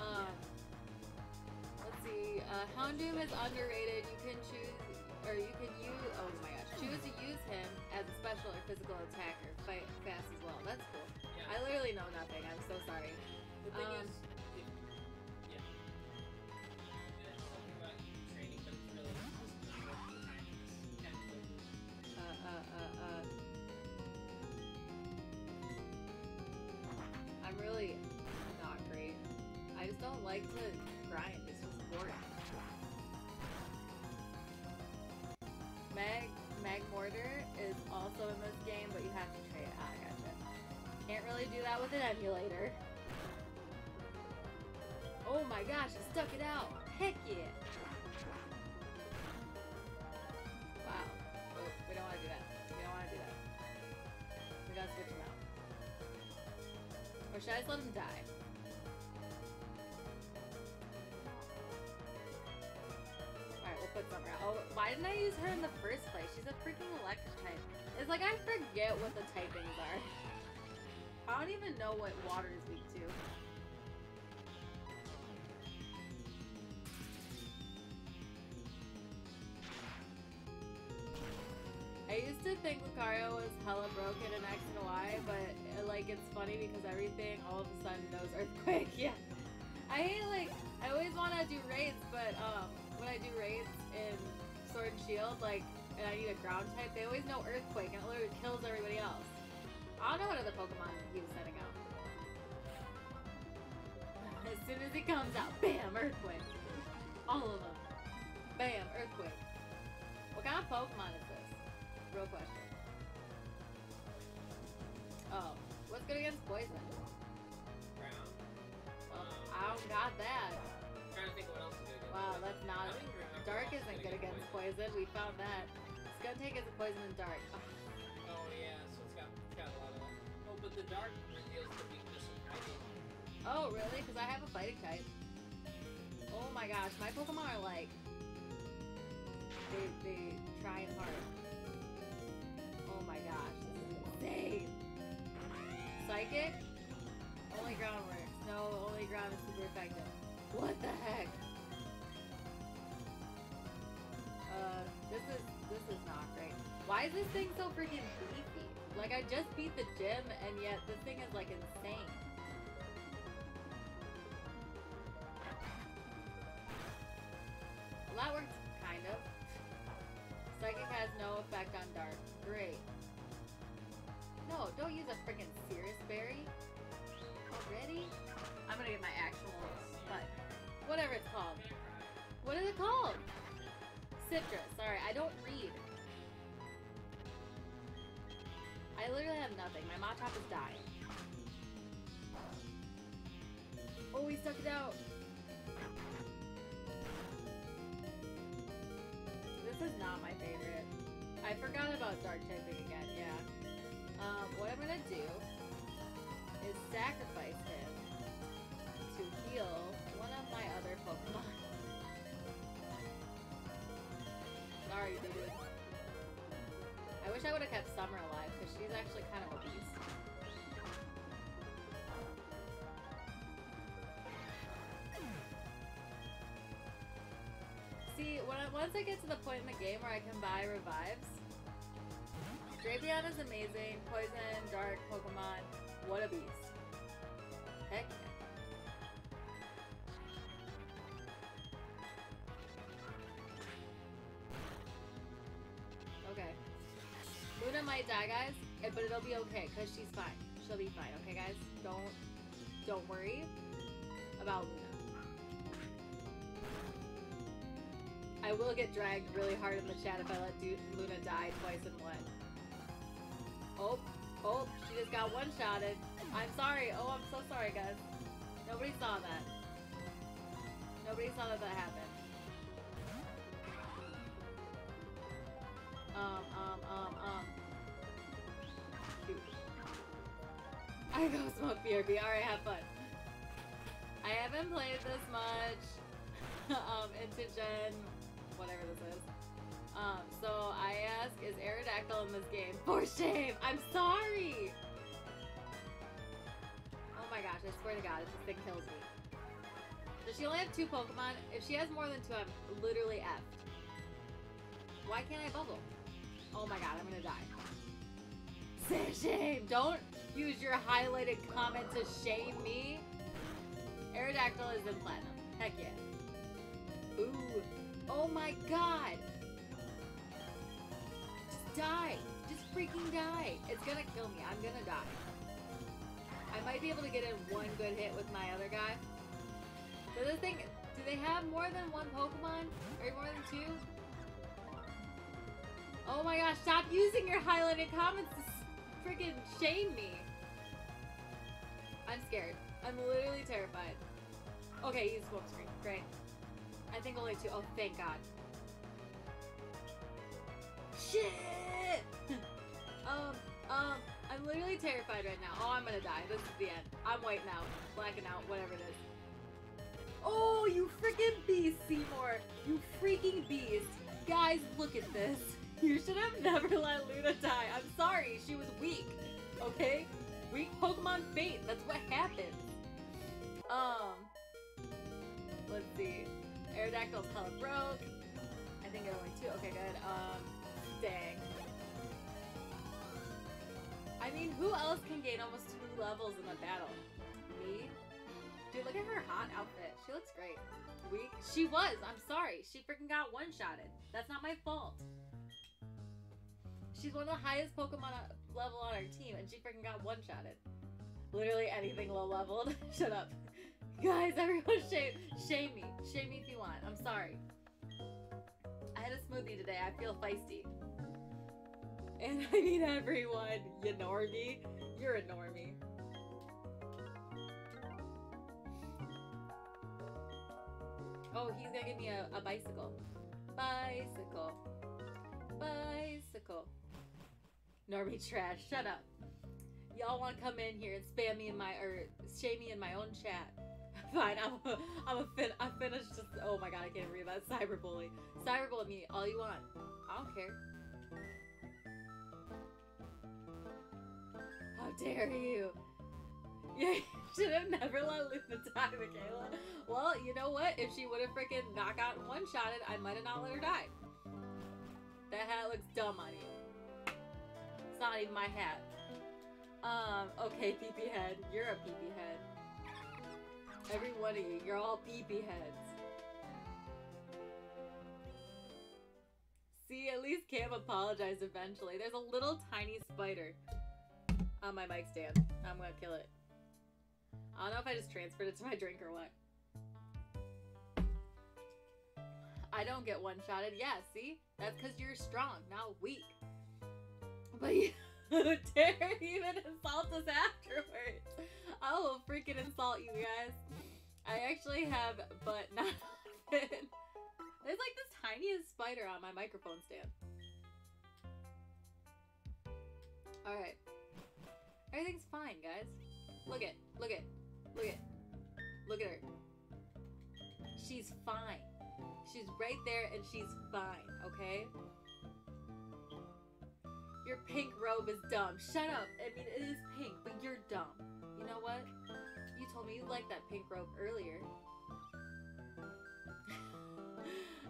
Um, let's see. Uh, Houndoom is underrated. You can choose, or you can use. Oh my gosh, choose to use him as a special or physical attacker. Fight fast as well. That's cool. I literally know nothing. I'm so sorry. The thing Um, is, her in the first place? She's a freaking electric type. It's like I forget what the typings are. I don't even know what water is weak to. I used to think Lucario was hella broken in X and Y, but uh, like it's funny because everything all of a sudden knows Earthquake. Yeah, I hate like I always want to do raids, but um Shield, like and I need a ground type, they always know Earthquake and it literally kills everybody else. I don't know what other Pokemon he was sending out. As soon as he comes out, bam, Earthquake. All of them. Bam, Earthquake. What kind of Pokemon is this? Real question. Oh, what's good against poison? Ground. Well, Um, I don't got that. I'm trying to think what else is good against Wow, poison. that's not. Don't even remember Dark isn't is good against poison. We found that. Skuntank is a poison in dark. Oh yeah, so it's got, it's got a lot of that. Oh, but the dark reveals the weakness of fighting. Oh, really? Because I have a fighting type. Oh my gosh, my Pokemon are like. They, they trying hard. Oh my gosh, this is insane. Psychic? Only ground works. No, only ground is super effective. What the heck? Uh, this is this is not great. Why is this thing so freaking beefy? Like I just beat the gym and yet this thing is like insane. Well, that works kind of. Psychic has no effect on dark. Great. No, don't use a freaking Cirrus Berry. Already? I'm gonna get my actual, but whatever it's called. What is it called? Sitrus. Sorry, I don't read. I literally have nothing. My Machop is dying. Oh, he stuck it out. This is not my favorite. I forgot about dark typing again, yeah. Um, what I'm gonna do is sacrifice him to heal one of my other Pokemon. Sorry, dude. I wish I would have kept Summer alive because she's actually kind of a beast. See, when I, once I get to the point in the game where I can buy revives, Drapion is amazing. Poison, Dark, Pokemon, what a beast. Heck yeah. Luna might die, guys, eh, but it'll be okay, because she's fine. She'll be fine, okay, guys? Don't, don't worry about Luna. I will get dragged really hard in the chat if I let Du- Luna die twice in one. Oh, oh, she just got one-shotted. I'm sorry. Oh, I'm so sorry, guys. Nobody saw that. Nobody saw that that happened. Um, um, um, um. I go smoke BRB. Alright, have fun. I haven't played this much um, into Gen, whatever this is. Um, so I ask, is Aerodactyl in this game? For shame! I'm sorry! Oh my gosh, I swear to god, this thing kills me. Does she only have two Pokemon? If she has more than two, I'm literally effed. Why can't I bubble? Oh my god, I'm gonna die. Say shame! Don't use your highlighted comment to shame me. Aerodactyl is in platinum. Heck yeah. Ooh. Oh my god! Just die! Just freaking die! It's gonna kill me. I'm gonna die. I might be able to get in one good hit with my other guy. Does this thing... Do they have more than one Pokemon? Or more than two? Oh my gosh, stop using your highlighted comments to freaking shame me. I'm scared. I'm literally terrified. Okay, use smoke screen. Great. I think only two. Oh, thank God. Shit! um, um, I'm literally terrified right now. Oh, I'm gonna die. This is the end. I'm whiting out, blacking out, whatever it is. Oh, you freaking beast, Seymour! You freaking beast! Guys, look at this. You should have never let Luna die. I'm sorry, she was weak. Okay? Weak Pokemon fate. That's what happens. Um, let's see. Aerodactyl's hella broke. I think I only two. Okay, good. Um, dang. I mean, who else can gain almost two levels in a battle? Me? Dude, look at her hot outfit. She looks great. Weak? She was. I'm sorry. She freaking got one-shotted. That's not my fault. She's one of the highest Pokemon level on our team, and she freaking got one-shotted. Literally anything low leveled. Shut up. Guys, everyone shame shame me. Shame me if you want. I'm sorry. I had a smoothie today. I feel feisty. And I mean everyone, you normie. You're a normie. Oh, he's gonna give me a, a bicycle. Bicycle. Bicycle. Normie trash, shut up. Y'all wanna come in here and spam me in my, or shame me in my own chat. Fine, I'm a, I'm a fin- I finished just, oh my god, I can't read that. Cyberbully. Cyberbully me all you want. I don't care. How dare you? You should have never let Luna die, Michaela. Well, you know what? If she would have freaking knockout and one shotted, I might have not let her die. That hat looks dumb on you. Not even my hat. Um, okay, peepee head. You're a peepee head. Every one of you, you're all peepee heads. See, at least Cam apologized eventually. There's a little tiny spider on my mic stand. I'm gonna kill it. I don't know if I just transferred it to my drink or what. I don't get one-shotted. Yeah, see? That's because you're strong, not weak. But you dare even insult us afterwards. I will freaking insult you guys. I actually have, but not often. There's like this tiniest spider on my microphone stand. Alright. Everything's fine, guys. Look at, look at, look at, look at her. She's fine. She's right there and she's fine, okay? Your pink robe is dumb. Shut up. I mean, it is pink, but you're dumb. You know what? You told me you liked that pink robe earlier.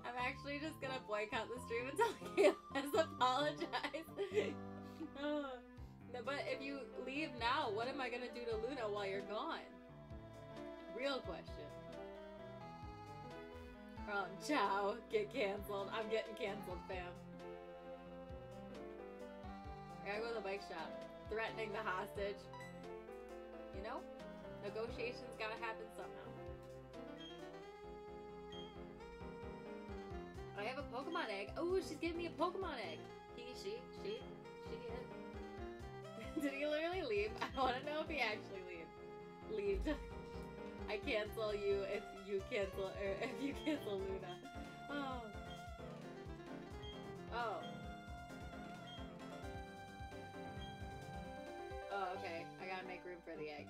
I'm actually just gonna boycott the stream until Kayla apologized. But if you leave now, what am I gonna do to Luna while you're gone? Real question. Um, ciao. Get canceled. I'm getting canceled, fam. I gotta go to the bike shop. Threatening the hostage. You know? Negotiations gotta happen somehow. I have a Pokemon egg. Oh, she's giving me a Pokemon egg. He, she, she, she, it. Did he literally leave? I want to know if he actually leave. Leaved. I cancel you if you cancel, or if you cancel Luna. Oh. Oh. Oh, okay. I gotta make room for the egg.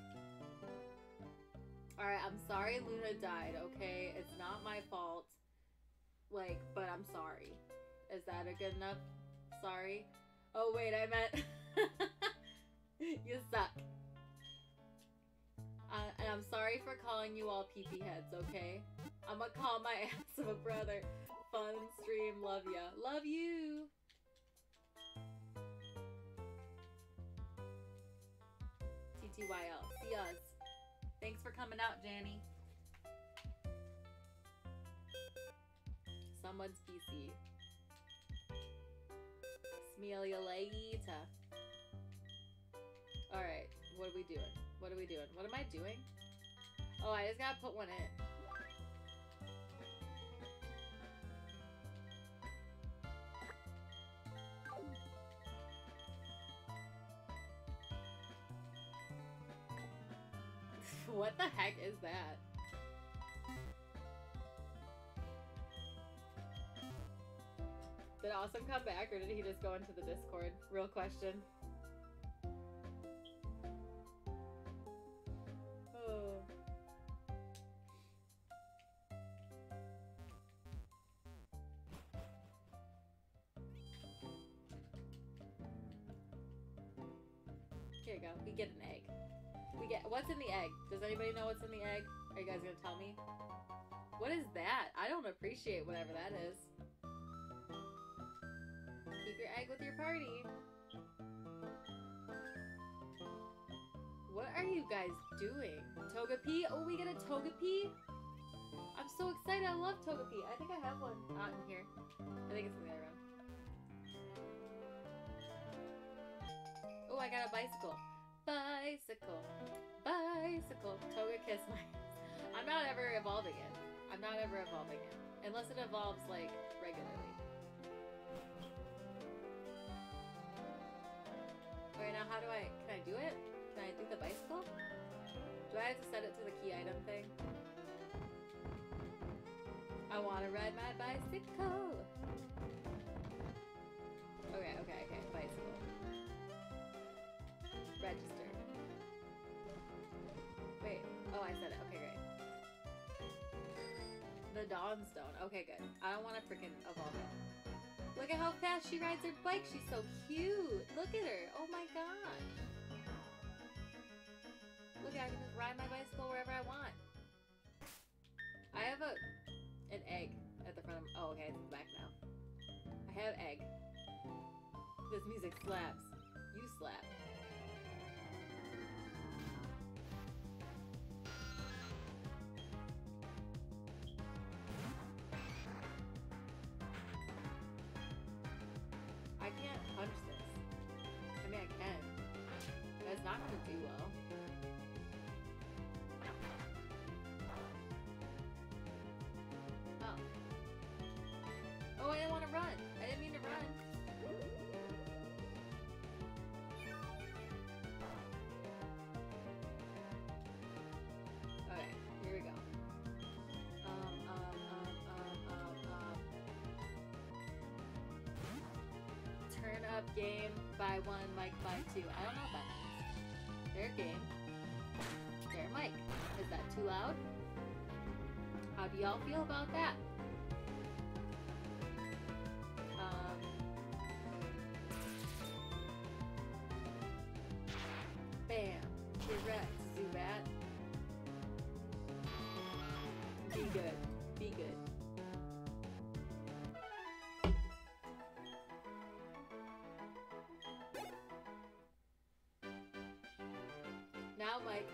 Alright, I'm sorry Luna died, okay? It's not my fault. Like, but I'm sorry. Is that a good enough sorry? Oh, wait, I meant... you suck. Uh, and I'm sorry for calling you all peepee heads, okay? I'm gonna call my ass of a brother. Fun stream, love ya. Love you! TTYL. See us. Thanks for coming out, Janny. Someone's PC. Smelia. Alright, what are we doing? What are we doing? What am I doing? Oh, I just gotta put one in. what the heck is that? Did Awesome come back or did he just go into the Discord? Real question. Oh. Here you go. We get an egg. Get what's in the egg? Does anybody know what's in the egg? Are you guys gonna tell me? What is that? I don't appreciate whatever that is. Keep your egg with your party. What are you guys doing? Togepi? Oh, we get a Togepi? I'm so excited. I love Togepi. I think I have one out in here. I think it's in the other room. Oh, I got a bicycle. Bicycle. Bicycle. Togekiss my. I'm not ever evolving it. I'm not ever evolving it. Unless it evolves, like, regularly. Okay, now how do I. Can I do it? Can I do the bicycle? Do I have to set it to the key item thing? I want to ride my bicycle. Okay, okay, okay. Bicycle. Register. Wait. Oh, I said it. Okay, great. The Dawnstone. Okay, good. I don't want to freaking evolve it. Look at how fast she rides her bike. She's so cute. Look at her. Oh my gosh. Look, I can just ride my bicycle wherever I want. I have a an egg at the front of. Oh, okay, it's back now. I have egg. This music slaps. You slap. Can't punch this. I mean, I can. But it's not gonna do well. Game by one, mic by two. I don't know what that means. Fair game. Fair mic. Is that too loud? How do y'all feel about that?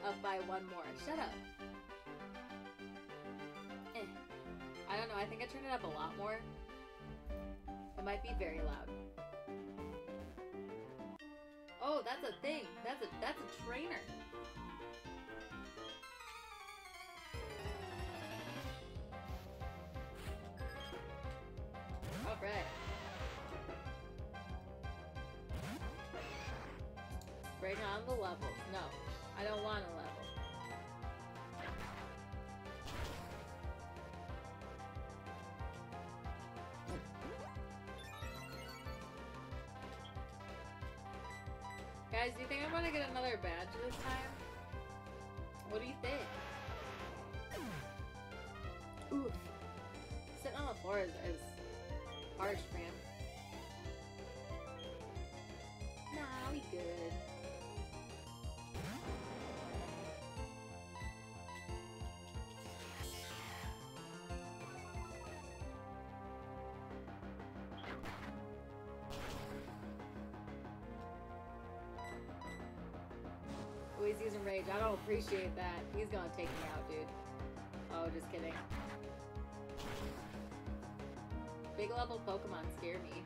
Up by one more. Shut up. Eh. I don't know. I think I turned it up a lot more. It might be very loud. Oh, that's a thing. That's a that's a trainer. All right. Bring on the levels. No, I don't want a level. Guys, do you think I'm gonna get another badge this time? What do you think? Oof. Sitting on the floor is, is harsh, man. Nah, we good. He's using rage. I don't appreciate that. He's gonna take me out, dude. Oh, just kidding. Big level Pokemon scare me.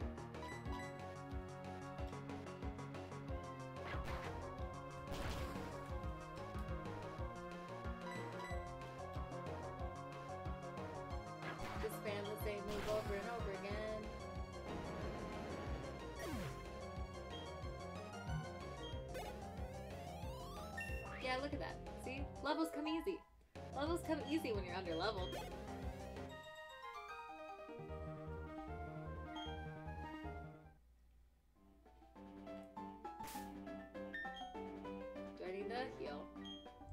Levels come easy. Levels come easy when you're under leveled. Do I need to heal?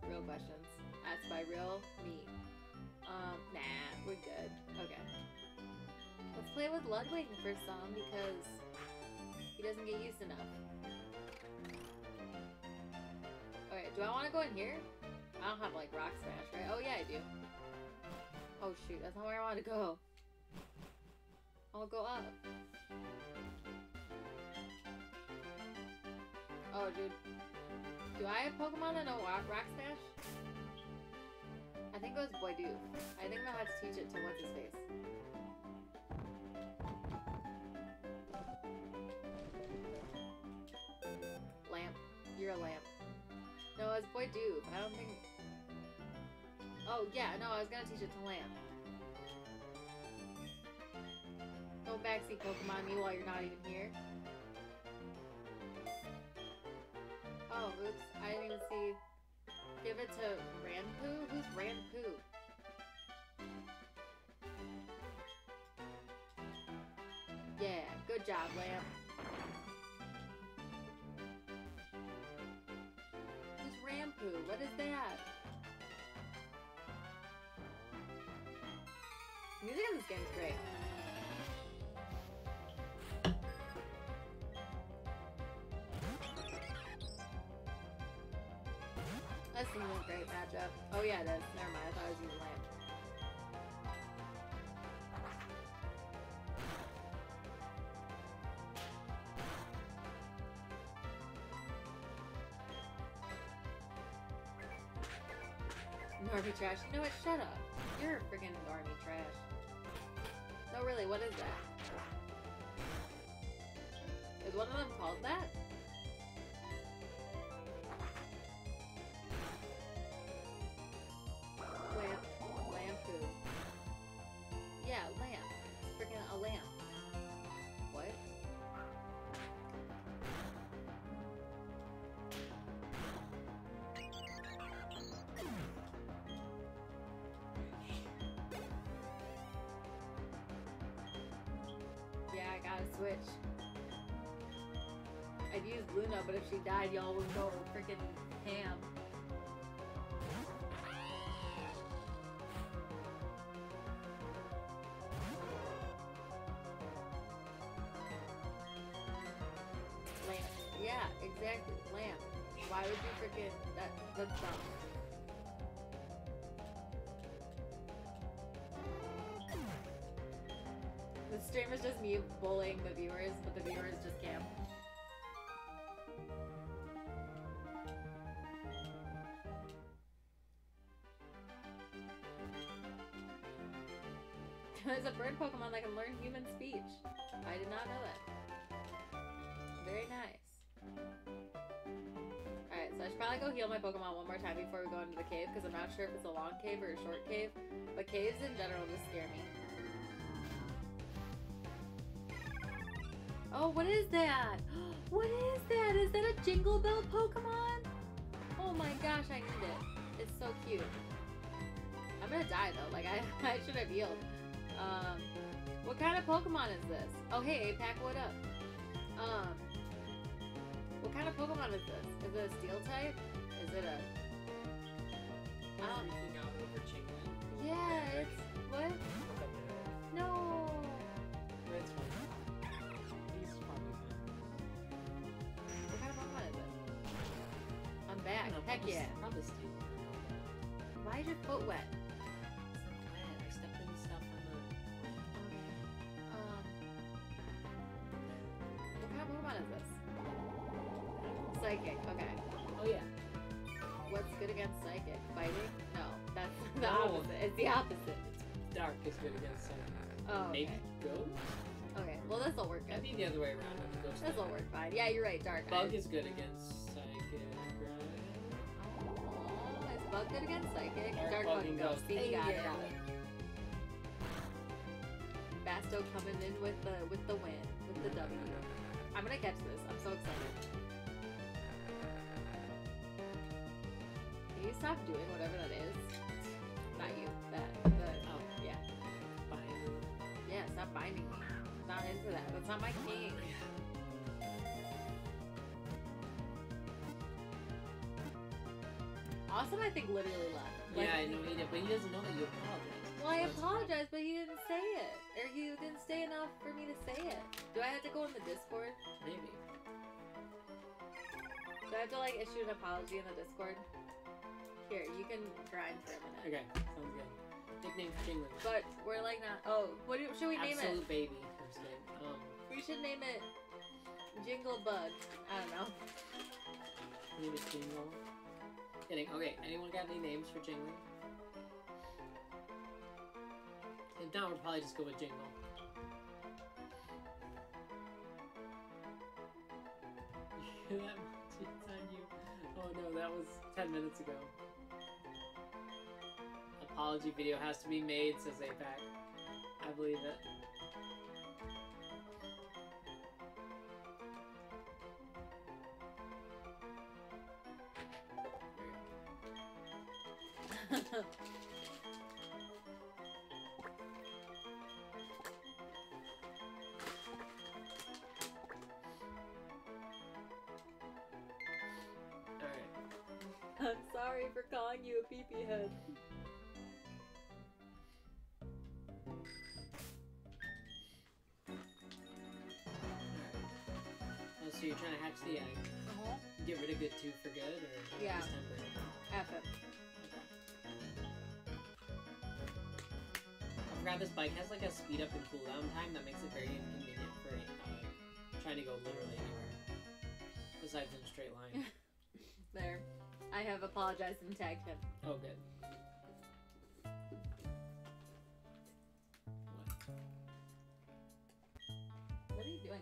Real questions. Asked by real me. Um, nah, we're good. Okay. Let's play with Ludwig for some because he doesn't get used enough. Alright, do I want to go in here? Oh shoot, that's not where I want to go. I'll go up. Oh dude, do I have Pokemon that know rock, smash? I think it was Boydoof. I think gonna have to teach it to what's his face. Lamp. You're a lamp. No, it's Boydoof. I don't think. Oh yeah, no, I was gonna teach it to Lamp. Don't backseat Pokemon me while you're not even here. Oh, oops, I didn't even see. Give it to Ranpoo? Who's Ranpoo? Yeah, good job, Lamp. Who's Ranpoo? What is that? This game is great. That seems a great matchup. Oh yeah, it is. Never mind. I thought I was using lamp. Normie trash. You know what? Shut up. You're freaking normie trash. No, really. What is that? Is one of them called that? Switch. I'd use Luna, but if she died, y'all would go freaking ham. Lamp. Yeah, exactly. Lamp. Why would you freaking that? That's dumb. Stream is just me bullying the viewers, but the viewers just can't. There's a bird Pokemon that can learn human speech. I did not know that. Very nice. Alright, so I should probably go heal my Pokemon one more time before we go into the cave, because I'm not sure if it's a long cave or a short cave. But caves in general just scare me. Oh, what is that? What is that? Is that a Jingle Bell Pokemon? Oh my gosh, I need it. It's so cute. I'm gonna die though. Like I, I should have healed. Um, what kind of Pokemon is this? Oh hey, APAC, what up? Um, what kind of Pokemon is this? Is it a Steel type? Is it a... don't. Freaking out over Chingling. Yeah, it's what? No. Back. I don't know, Heck yeah. Probably Steve. Why is your foot wet? Wet. I stepped in stuff on the. Um, what kind of Pokemon is this? Psychic. Okay. Oh yeah. What's good against Psychic? Fighting? No, that's the No. opposite. It's the opposite. Dark is good against psychic. Oh, Maybe okay. Ghost? Okay. Well, this will work I think the other way around. I think Ghost This will work fine. Yeah, you're right. Dark. Bug I- is good against Is Bug good against Psychic? Dark Dark, Bug Bug and and Ghost. Ghost. See, Hey, got it. yeah. Got it. Basto coming in with the with the win, with the W. I'm gonna catch this. I'm so excited. Can you stop doing whatever that is? Not you. That. The. Oh. Yeah. Fine. Yeah. Stop binding me. I'm not into that. That's not my king. Awesome, I think literally left. Like, Yeah, I know he did, but he doesn't know that you apologize. Well, I That's fine. apologize, but he didn't say it. Or he didn't say enough for me to say it. Do I have to go in the Discord? Maybe. Do I have to like issue an apology in the Discord? Here, you can grind for a minute. Okay, sounds good. Nickname for Chingling. But we're like not. Oh, what do, should we name Absolute it? Absolute baby. First name. Um, We should name it Jingle Bug. I don't know. name is Jingle. Kidding. Okay, anyone got any names for Jingle? If not, we'll probably just go with Jingle. That? It's on you. Oh no, that was 10 minutes ago. Apology video has to be made, says APAC. I believe it. I'm sorry for calling you a peepee head. Oh, so you're trying to hatch the egg. Uh-huh. Get rid of good two for good, or Yeah. F it. Forgot this bike has like a speed up and cool down time that makes it very inconvenient for uh, trying to go literally anywhere. Besides in a straight line. There. I have apologized and tagged him. oh, good. What? What are you doing?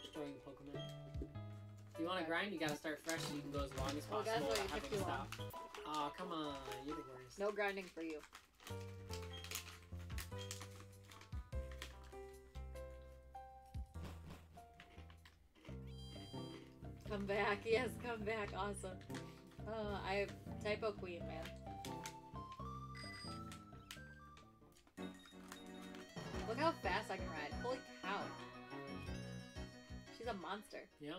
Destroying Pokemon. If you want to grind, you gotta start fresh so you can go as long as Well, possible why without took having to too long. stop. Oh, come on. You're the worst. No grinding for you. Come back, yes, come back, awesome. Uh, I have typo queen, man. Look how fast I can ride. Holy cow. She's a monster. Yeah.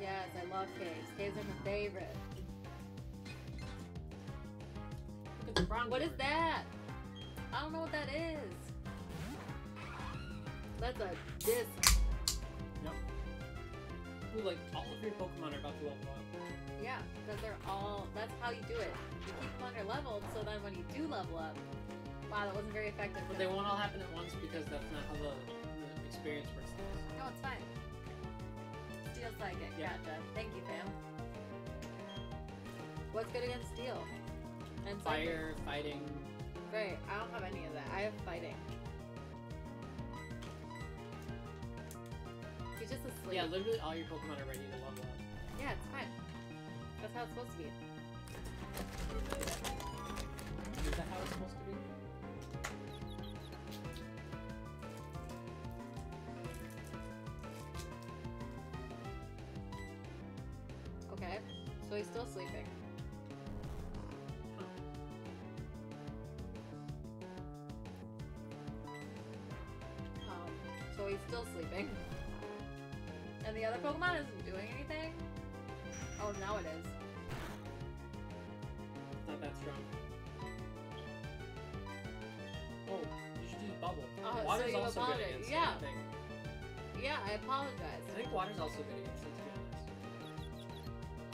Yes, I love caves. Caves are my favorite. Look at the bronze What is that? I don't know what that is. That's a disc. Ooh, like all of your Pokemon are about to level up. Yeah, because they're all. That's how you do it. You keep them under leveled, so then when you do level up, wow, that wasn't very effective. But they won't all happen at once because that's not how the, the experience works. No, it's fine. Steel psychic. Yeah. Gotcha. Thank you, fam. What's good against steel? And. Fire, fighting. Great. I don't have any of that. I have fighting. He's just asleep. Yeah, literally all your Pokemon are ready to level up. Yeah, it's fine. That's how it's supposed to be. Is that how it's supposed to be? Okay. So he's still sleeping. Um, so he's still sleeping. The other Pokemon isn't doing anything? Oh, now it is. It's not that strong. Oh, you should use bubble. Oh, so water's you also good against Yeah. Yeah, I apologize. I think water's also good against it, to be honest.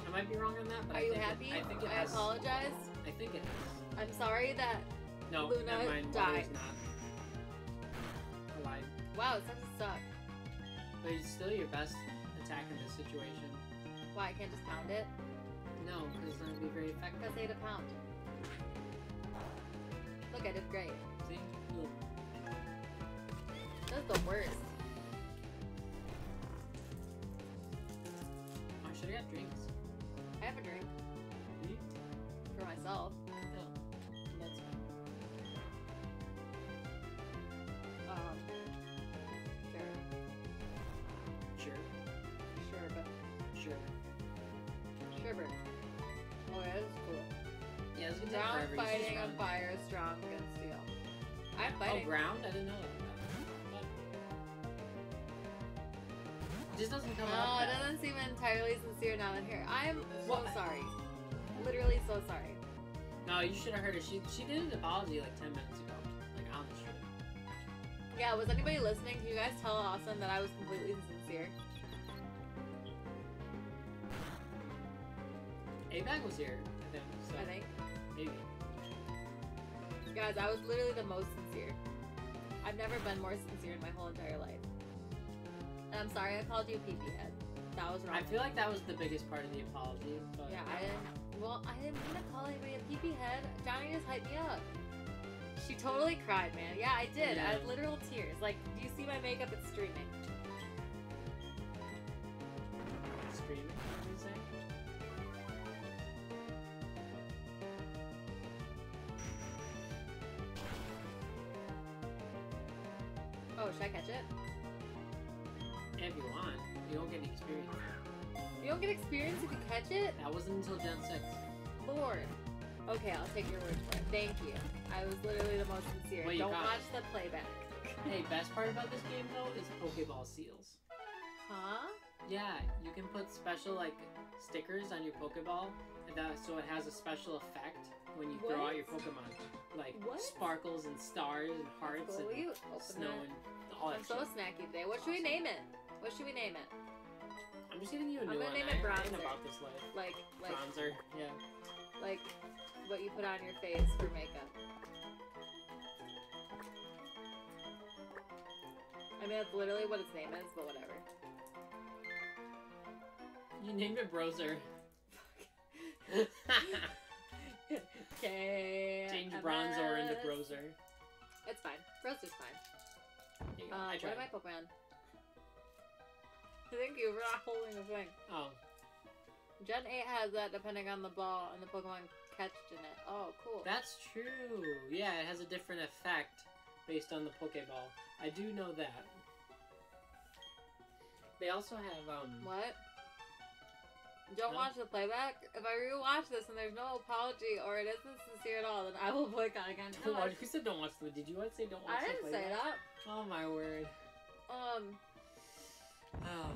I might be wrong on that, but Are I you think happy? It, I think it I has, apologize. I think it is. I'm sorry that. No, Luna never mind. died. Water's not. I lied. Wow, it sucks to suck. But it's still your best attack in this situation. Why, I can't just pound it? No, because it's not going to be very effective. Because they had a pound. Look, I did great. See? Look. That's the worst. I should have got drinks. I have a drink Me? for myself. I'm Oh, ground? I didn't know that. It just doesn't come No, up. Oh, it doesn't seem entirely sincere now and here. I am so sorry. Literally so sorry. No, you should have heard her. She she did an apology like ten minutes ago, like on the stream. Yeah, was anybody listening? Can you guys tell Austin that I was completely sincere? ABAG was here, I think. So I think. maybe. Guys, I was literally the most sincere. I've never been more sincere in my whole entire life. And I'm sorry I called you peepee head. That was wrong. I feel like that was the biggest part of the apology. But Yeah, I didn't. Well, I didn't mean to call anybody a peepee head. Johnny just hyped me up. She totally cried, man. Yeah, I did. I had literal tears. Like, do you see my makeup? It's streaming. Screaming, what did you Oh, should I catch it? If you want, you don't get any experience. You don't get experience if you catch it? That wasn't until Gen 6. Lord. Okay, I'll take your word for it. Thank you. I was literally the most sincere. Well, don't watch the playback. Hey, best part about this game though is Pokeball seals. Huh? Yeah, you can put special like stickers on your Pokeball, that so it has a special effect when you throw out your Pokemon, like What? sparkles and stars and hearts and snow it? and all I'm so shit. snacky today. What should we name it? What should we name it? I'm just giving you a I'm new gonna one. name it Bronzer. about this life. Like, like, Bronzer, yeah. like, what you put on your face for makeup. I mean, that's literally what its name is, but whatever. You named it Broser. Okay. Change Bronzor into. Broser. It's fine. Browser's fine. There you go. Uh, I what tried. am I Pokemon? Thank you for not holding the thing. Oh, Gen 8 has that depending on the ball and the Pokemon catched in it. Oh, cool. that's true. Yeah, it has a different effect based on the Pokeball. I do know that. They also have um. What? Don't Huh? watch the playback. If I rewatch this and there's no apology or it isn't sincere at all, then I will boycott again. No, Don't watch. Who said don't watch the? Did you want say don't watch I didn't say that. Oh my word. Um, Oh.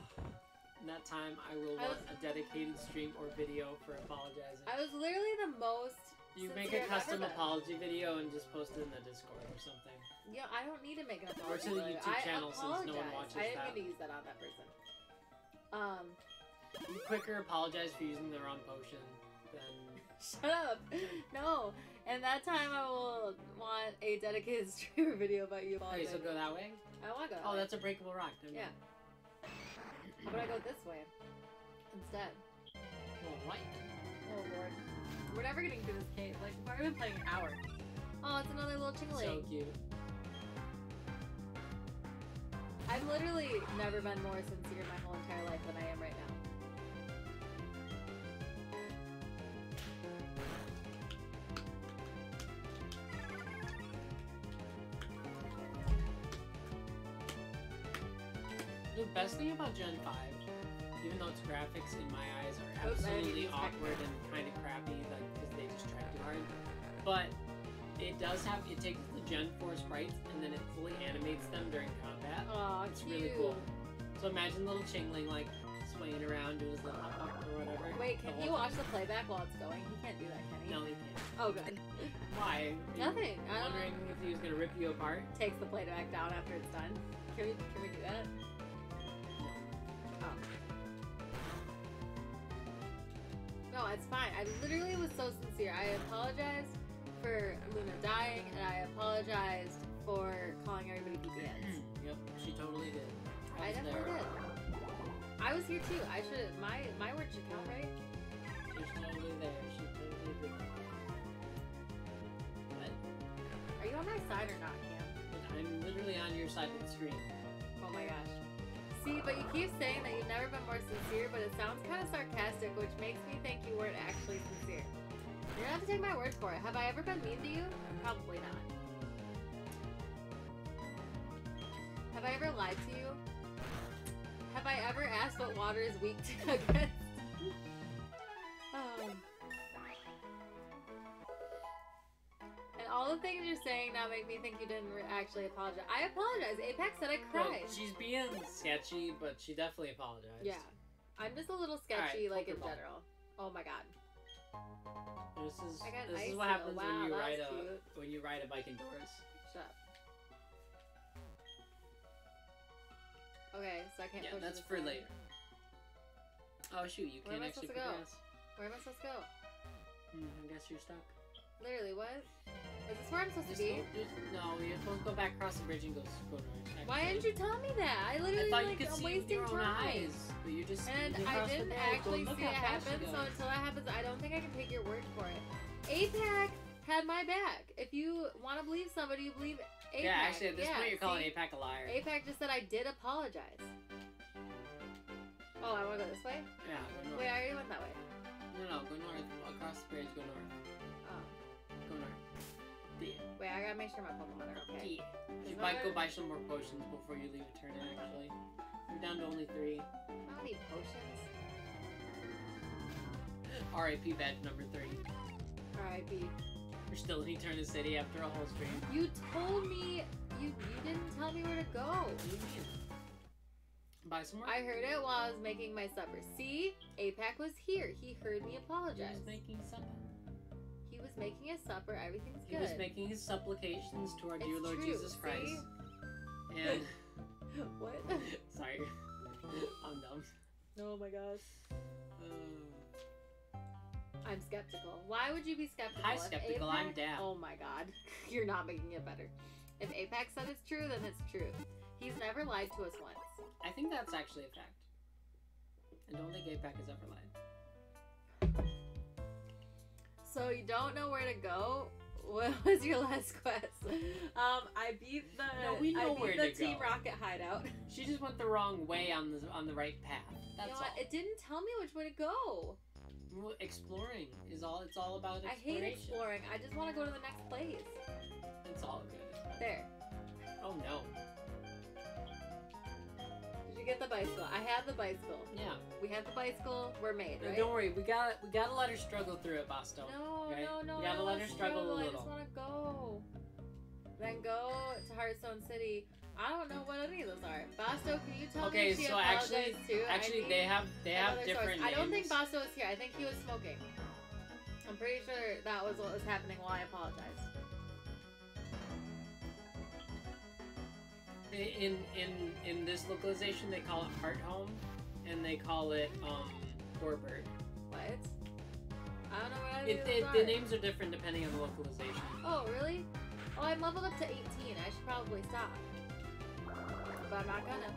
That time I will I want a dedicated stream or video for apologizing. I was literally the most. you make a custom apology video and just post it in the Discord or something. Yeah, I don't need to make an Or apology. to the. YouTube I channel since no one apologize. watches I didn't that. mean to use that on that person. Um, You quicker apologize for using the wrong potion than shut up. No. And that time I will want a dedicated streamer video about you Okay, so go that way? I want to go. Oh, that's a breakable rock. Never Yeah. How about I go this way instead? Alright. Oh lord. We're never getting through this cave. Like, we've already been playing an hour. Oh, it's another little So chingling. cute. I've literally never been more sincere in my whole entire life than I am right now. The best thing about Gen 5, even though its graphics in my eyes are Oops, I didn't absolutely awkward and kind of crappy, like because they just tried too hard, but it does have it takes the Gen 4 sprites and then it fully animates them during combat. Oh, It's cute. really cool. So imagine little Chingling like swaying around doing his little hop hop. Wait, can he watch the playback while it's going? He can't do that, can he? No, he can't. Oh, good. Why? Nothing. I don't Wondering if he was gonna rip you apart? Takes the playback down after it's done. Can we, can we do that? Oh. No, it's fine. I literally was so sincere. I apologized for Luna dying, and I apologized for calling everybody mm-hmm. BBS. yep, she totally did. I was definitely there. did. I was here too. I should. My my word should count, right? She's totally there. She totally did. But Are you on my side or not, Cam? I'm literally on your side of the screen. Oh my gosh. See, but you keep saying that you've never been more sincere, but it sounds kind of sarcastic, which makes me think you weren't actually sincere. You're gonna have to take my word for it. Have I ever been mean to you? Probably not. Have I ever lied to you? Have I ever asked what water is weak to against? um. And all the things you're saying now make me think you didn't actually apologize. I apologize. Apex said I Well, cried. she's being sketchy, but she definitely apologized. Yeah. I'm just a little sketchy, Alright, like in Pokeball. general. Oh my god. This is this is what happens Wow, when you ride a cute. when you ride a bike indoors. Shut up. Okay, so I can't Yeah, push that's for later. Oh shoot, you Where am can't I actually supposed to go? progress. Where am I supposed to go? Hmm, I guess you're stuck. Literally, what? Is this where I'm supposed Just to be? go, just, no, you're supposed to go back across the bridge and go, go north. Why didn't you tell me that? I I literally thought like you could with wasting your own time. eyes, but you're just And I didn't actually going, "Look see it happen, so until that happens, I don't think I can take your word for it. APAC had my back. If you want to believe somebody, you believe APAC. Yeah, actually, at this Yeah, point, you're calling see? APAC a liar. APAC just said I did apologize. Oh, I want to go this way? yeah, go north. Wait, I already went that way. No, no, go north. Across the bridge, go north. Oh. Go north. Yeah. Wait, I gotta make sure my Pokemon are okay. Yeah. You might go buy some more potions before you leave Eterna, actually. You're down to only three. I don't need potions. RIP badge number three. R.I.P. We're still in Eterna City after a whole stream. You told me you you didn't tell me where to go. What do you mean? Buy some more? I heard it while I was making my supper. See, APAC was here. He heard me apologize. He was making supper. He was making a supper. Everything's He good. He was making his supplications to our dear Lord true, Jesus see? Christ. And what? sorry, I'm dumb. oh my gosh. Uh, I'm skeptical. Why would you be skeptical? If skeptical, I'm APAC Dan. Oh my god. You're not making it better. If APAC said it's true, then it's true. He's never lied to us once. I think that's actually a fact. I don't think APAC has ever lied. So you don't know where to go? What was your last quest? Um, I beat the No, we know I beat where the to Team go. Rocket hideout. She just went the wrong way on the on the right path. That's you know all. It didn't tell me which way to go. Exploring is all. It's all about I hate exploring. I just want to go to the next place. It's all good. There. Oh no. Did you get the bicycle? I have the bicycle. Yeah. We have the bicycle. We're made, right? Don't worry. We got we gotta let her struggle through it, boston No, right? no, no. You gotta let her struggle a I little. i just want to go. Then go to Hearthome City. I don't know what any of those are. Basto, can you tell Okay, me she so actually, too? I actually they have they have different I don't think. Basto was here. I think he was smoking. I'm pretty sure that was what was happening while I apologized. In in in this localization, they call it Heart Home, and they call it um Warbird. What? I don't know what any It, it, the names are different depending on the localization. Oh, really? Oh, I'm leveled up to 18. I should probably stop. But I'm not gonna.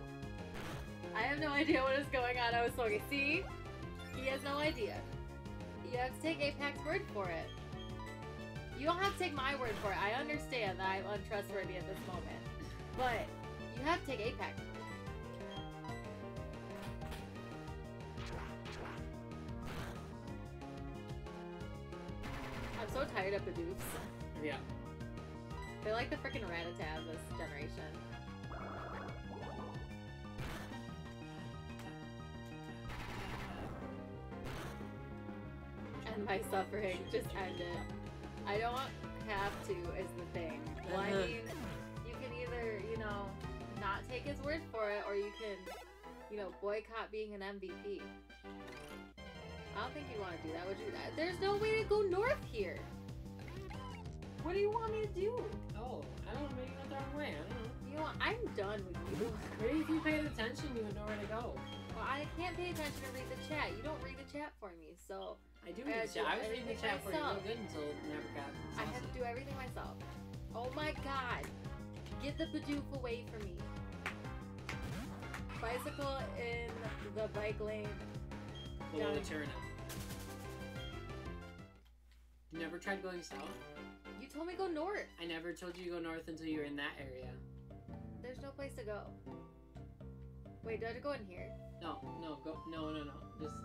I have no idea what is going on. I was smoking. See? He has no idea. You have to take Apex's word for it. You don't have to take my word for it. I understand that I'm untrustworthy at this moment. But you have to take Apac. I'm so tired of Bidoofs. Yeah. They're like the freaking Rattata of this generation. And my suffering just ended. I don't have to, is the thing. Well, I Uh-huh. mean, you can either, you know, not take his word for it, or you can, you know, boycott being an MVP. I don't think you want to do that, would you? Uh, There's no way to go north here. What do you want me to do? Oh, I don't know. Maybe went the wrong way. I don't know. You know, what? I'm done with you. Maybe if you paid attention, you would know where to go. Well, I can't pay attention to read the chat. You don't read the chat for me, so I do I read gotta the chat. do I was reading the chat for you real good until it never got I have to do everything myself. Oh my god. Get the Bidoof away from me. Bicycle in the bike lane. Below Down. Eterna. You never tried going south? You told me go north. I never told you to go north until you were in that area. There's no place to go. Wait, do I have to go in here? No, no, go, no, no, no. Just.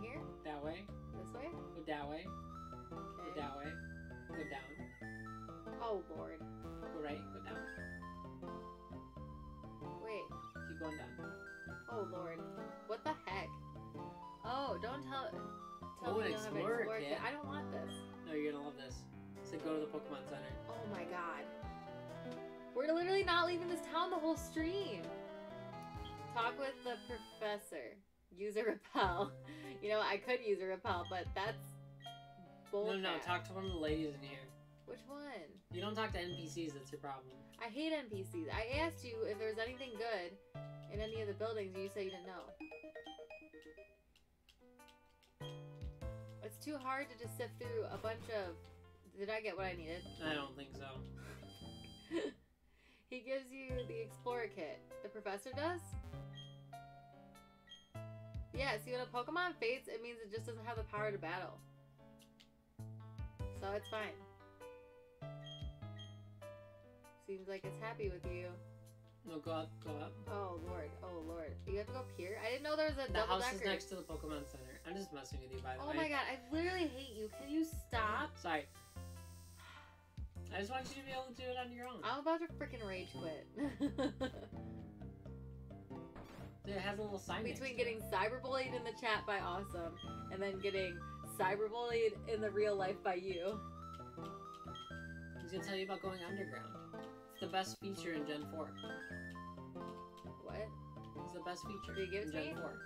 In here? That way. This way? Go that way. Go that way. Go down. Oh lord. Go right. Go down. Wait. Keep going down. Oh lord. What the heck? Oh, don't tell tell Oh, me you don't have an explorer explorer kit. kit. I don't want this. No, you're gonna love this. So go to the Pokemon Center. Oh my god. We're literally not leaving this town the whole stream. Talk with the professor. Use a repel. You know, I could use a repel, but that's bull. No, no, no. Talk to one of the ladies in here. Which one? You don't talk to NPCs. That's your problem. I hate NPCs. I asked you if there was anything good, in any of the buildings, you said you didn't know. It's too hard to just sift through a bunch of. Did I get what I needed? I don't think so. he gives you the Explorer Kit. The professor does? Yeah, see, when a Pokemon faints, it means it just doesn't have the power to battle. So it's fine. Seems like it's happy with you. No, go up, go up. Oh lord, oh lord. You have to go up here? I didn't know there was a The double house is next to the Pokemon Center. I'm just messing with you, by the Oh way. Oh my god, I literally hate you. Can you stop? Sorry. I just want you to be able to do it on your own. I'm about to freaking rage quit. It has a little sign Between getting cyberbullied in the chat by Awesome and then getting cyberbullied in the real life by you. He's gonna tell you about going underground. It's the best feature in Gen 4. What? It's the best feature Did you give it in Gen me? 4.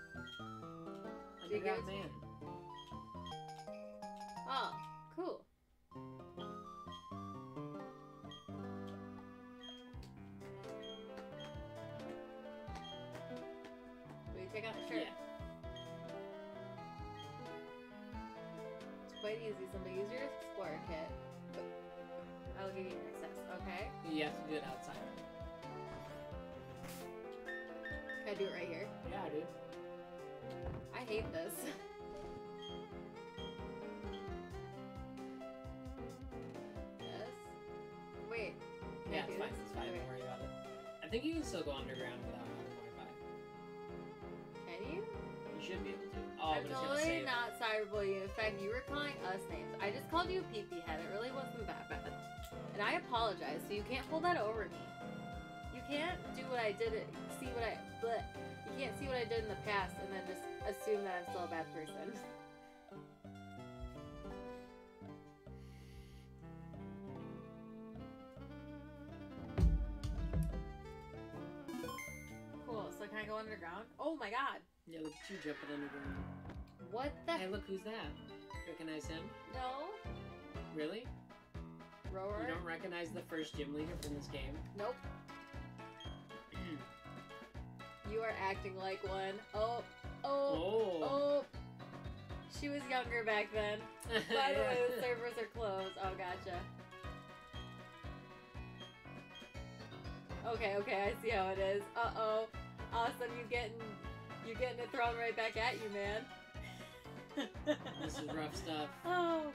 Did you give Underground it to me? Man. Oh, cool. Will you take out the shirt? Yeah. It's quite easy. Somebody use your Explorer kit. I'll give you access, okay? You have to do it outside. Can I do it right here? Yeah, dude. I hate this. yes. Wait. Yeah, it's fine. It's fine. Don't worry about it. I think you can still go underground without should be able to. Oh, I'm but it's gonna totally not cyberbullying. In fact, you were calling us names. I just called you pee pee head. It really wasn't that bad. And I apologize. So you can't hold that over me. You can't do what I did. See what I. But you can't see what I did in the past and then just assume that I'm still a bad person. Cool. So can I go underground? Oh my god. Yeah, look at you jumping underground. What the? Hey, look who's that? Recognize him? No. Really? Roark. You don't recognize the first gym leader from this game? Nope. You are acting like one. Oh, oh, oh. oh. She was younger back then. By the way, the servers are closed. Oh, gotcha. Okay, okay, I see how it is. Uh oh. Awesome, you getting you getting it thrown right back at you, man. this is rough stuff. Oh.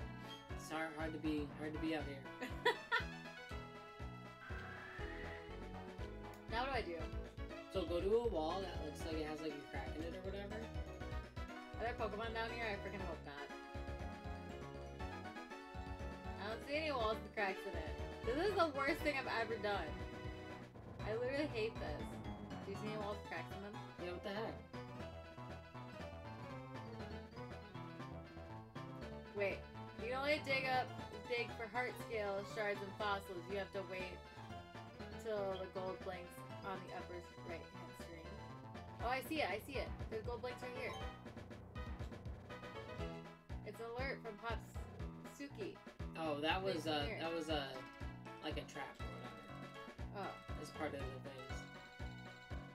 It's hard, hard to be hard to be out here. now what do I do? So go to a wall that looks like it has like a crack in it or whatever. Are there Pokemon down here? I freaking hope not. I don't see any walls with cracks in it. This is the worst thing I've ever done. I literally hate this. Do you see any walls with cracks in them? Yeah, what the heck? Wait. You can only dig up dig for heart scale shards and fossils. You have to wait till the gold blinks on the upper right hand screen. Oh, I see it. I see it. There's gold blinks right here. It's an alert from Pops Suki. Oh, that was uh Here. that was a like a trap or whatever. Oh, That's part of the things.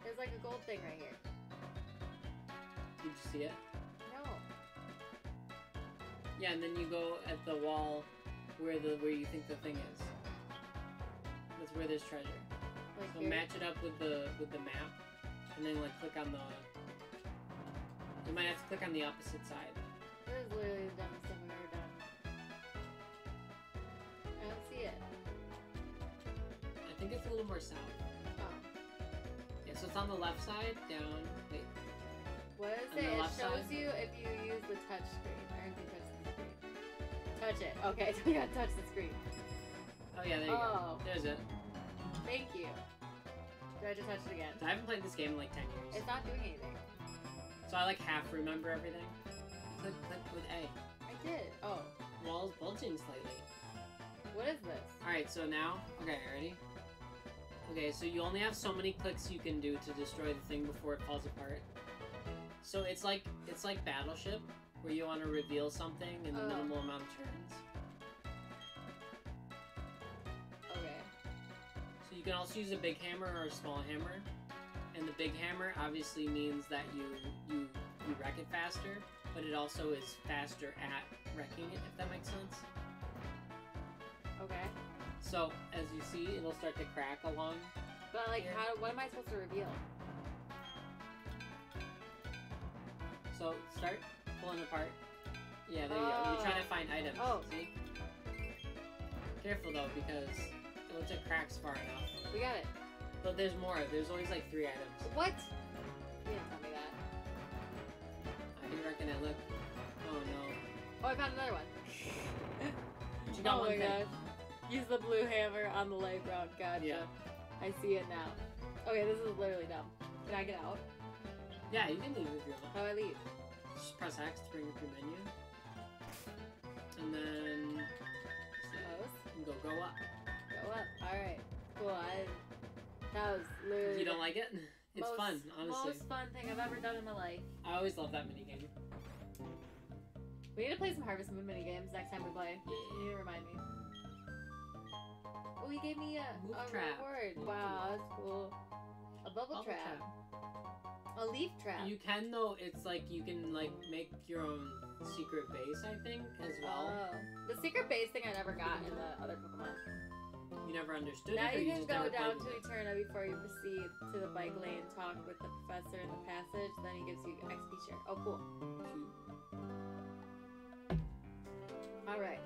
there's like a gold thing right here. Did you see it? No. Yeah, and then you go at the wall where the where you think the thing is. That's where there's treasure. Like So here. match it up with the with the map, and then like click on the. You might have to click on the opposite side. This is literally the dumbest thing I've ever done. I don't see it. I think it's a little more south. Oh. Yeah, so it's on the left side, down. Wait, What is On it? It shows side? you if you use the touch screen. Touch it. Okay, so we gotta touch the screen. oh yeah, there you Oh. go. There's it. Thank you. Do I just touch it again? I haven't played this game in like ten years, It's not doing anything. so I like half remember everything. Click, click with A. I did. Oh. Walls bulging slightly. What is this? Alright, so now, okay, ready? Okay, so you only have so many clicks you can do to destroy the thing before it falls apart. So it's like it's like Battleship, where you want to reveal something in the Oh. minimal amount of turns. Okay. So you can also use a big hammer or a small hammer, and the big hammer obviously means that you you you wreck it faster, but it also is faster at wrecking it. If that makes sense. Okay. So as you see, it'll start to crack along. But like, Yeah. how? What am I supposed to reveal? So start pulling apart. Yeah, there you go. You're trying to find oh. items. Oh. See? Careful though, because once it cracks far enough. We got it. But there's more. There's always like three items. What? You didn't tell me that. I do reckon it look. Oh no. Oh, I found another one. But you got oh one my thing. gosh. Use the blue hammer on the light route. Gotcha. Yeah. I see it now. Okay, this is literally dumb. Can I get out? Yeah, you can leave if you want. How do I leave? Just press X to bring up your menu. And then Close. can go go up. Go up. Alright. Cool. I. That was literally. You don't like it? It's most, fun, honestly. Most fun thing I've ever done in my life. I always love that mini game. We need to play some Harvest Moon mini games next time we play. You need to remind me. Oh, he gave me a, Move a trap. reward. Wow, that's cool. A bubble, Bubble trap. A leaf trap. You can though. It's like you can like make your own secret base. I think as well. Oh. The secret base thing I never got in the other Pokemon. you never understood now it, you can just go down to it? Eterna before you proceed to the bike lane, talk with the professor in the passage, then he gives you XP share. Oh, cool. Alright.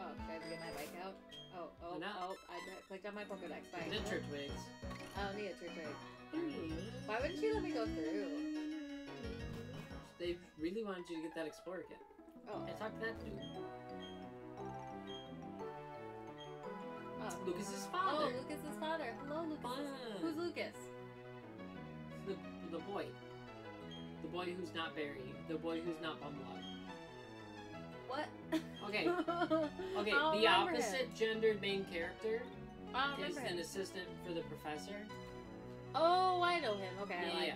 Oh, should I get my bike out? Oh, oh, No. oh, I clicked on my Pokedex by The accident. Turtwigs. I don't need a Turtwig. Why wouldn't you let me go through? They really wanted you to get that Explorer kit. Oh, I talked to that dude. oh. Lucas's Oh, father. Lucas's father. Hello, Lucas. Fun. Who's Lucas? The, the boy. The boy who's not Barry. The boy who's not Bumblebee. What? Okay. Okay, the opposite gendered main character is an assistant for the professor. Oh, I know him. Okay, I like. yeah.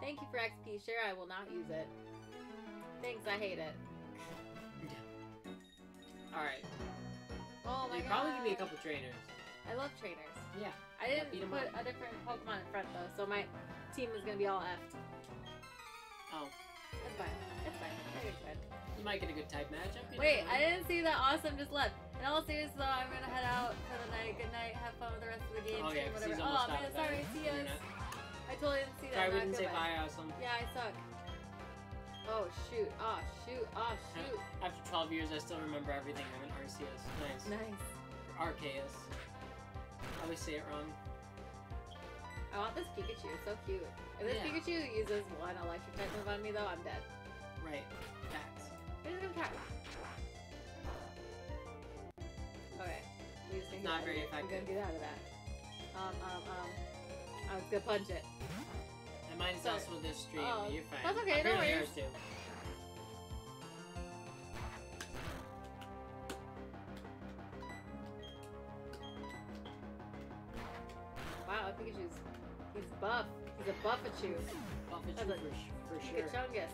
Thank you for XP. Sure, I will not use it. Thanks, I hate it. Yeah. Alright. Oh my You god. probably give me a couple trainers. I love trainers. Yeah. I didn't beat 'em put up. a different Pokemon in front though, so my team is gonna be all effed. Oh. That's fine. That's fine. I think it's fine. You might get a good type matchup. Wait, I didn't see that awesome just left. In all seriousness though, I'm gonna head out for the night. Good night. Have fun with the rest of the oh, game. Oh, yeah, whatever. Oh man, sorry. See internet. I totally didn't see that. Sorry, we I didn't say bye, awesome. Yeah, I suck. Oh shoot. Oh shoot. Oh shoot. After 12 years, I still remember everything. I'm an Arceus. Nice. Nice. Arceus. I always say it wrong. I want this Pikachu. It's so cute. If this Yeah. Pikachu uses one electric type move on me though, I'm dead. Right. Facts. Where's the cat? Okay. We just need Not very I'm effective. gonna get out of that. Um, um, um. I was gonna punch it. And mine's Sorry. also this stream. Oh, You're fine. that's okay, no Apparently worries. yours too. Wow, Pikachu's he's buff. He's a buffachu. That's for, for sure. Pikachungus.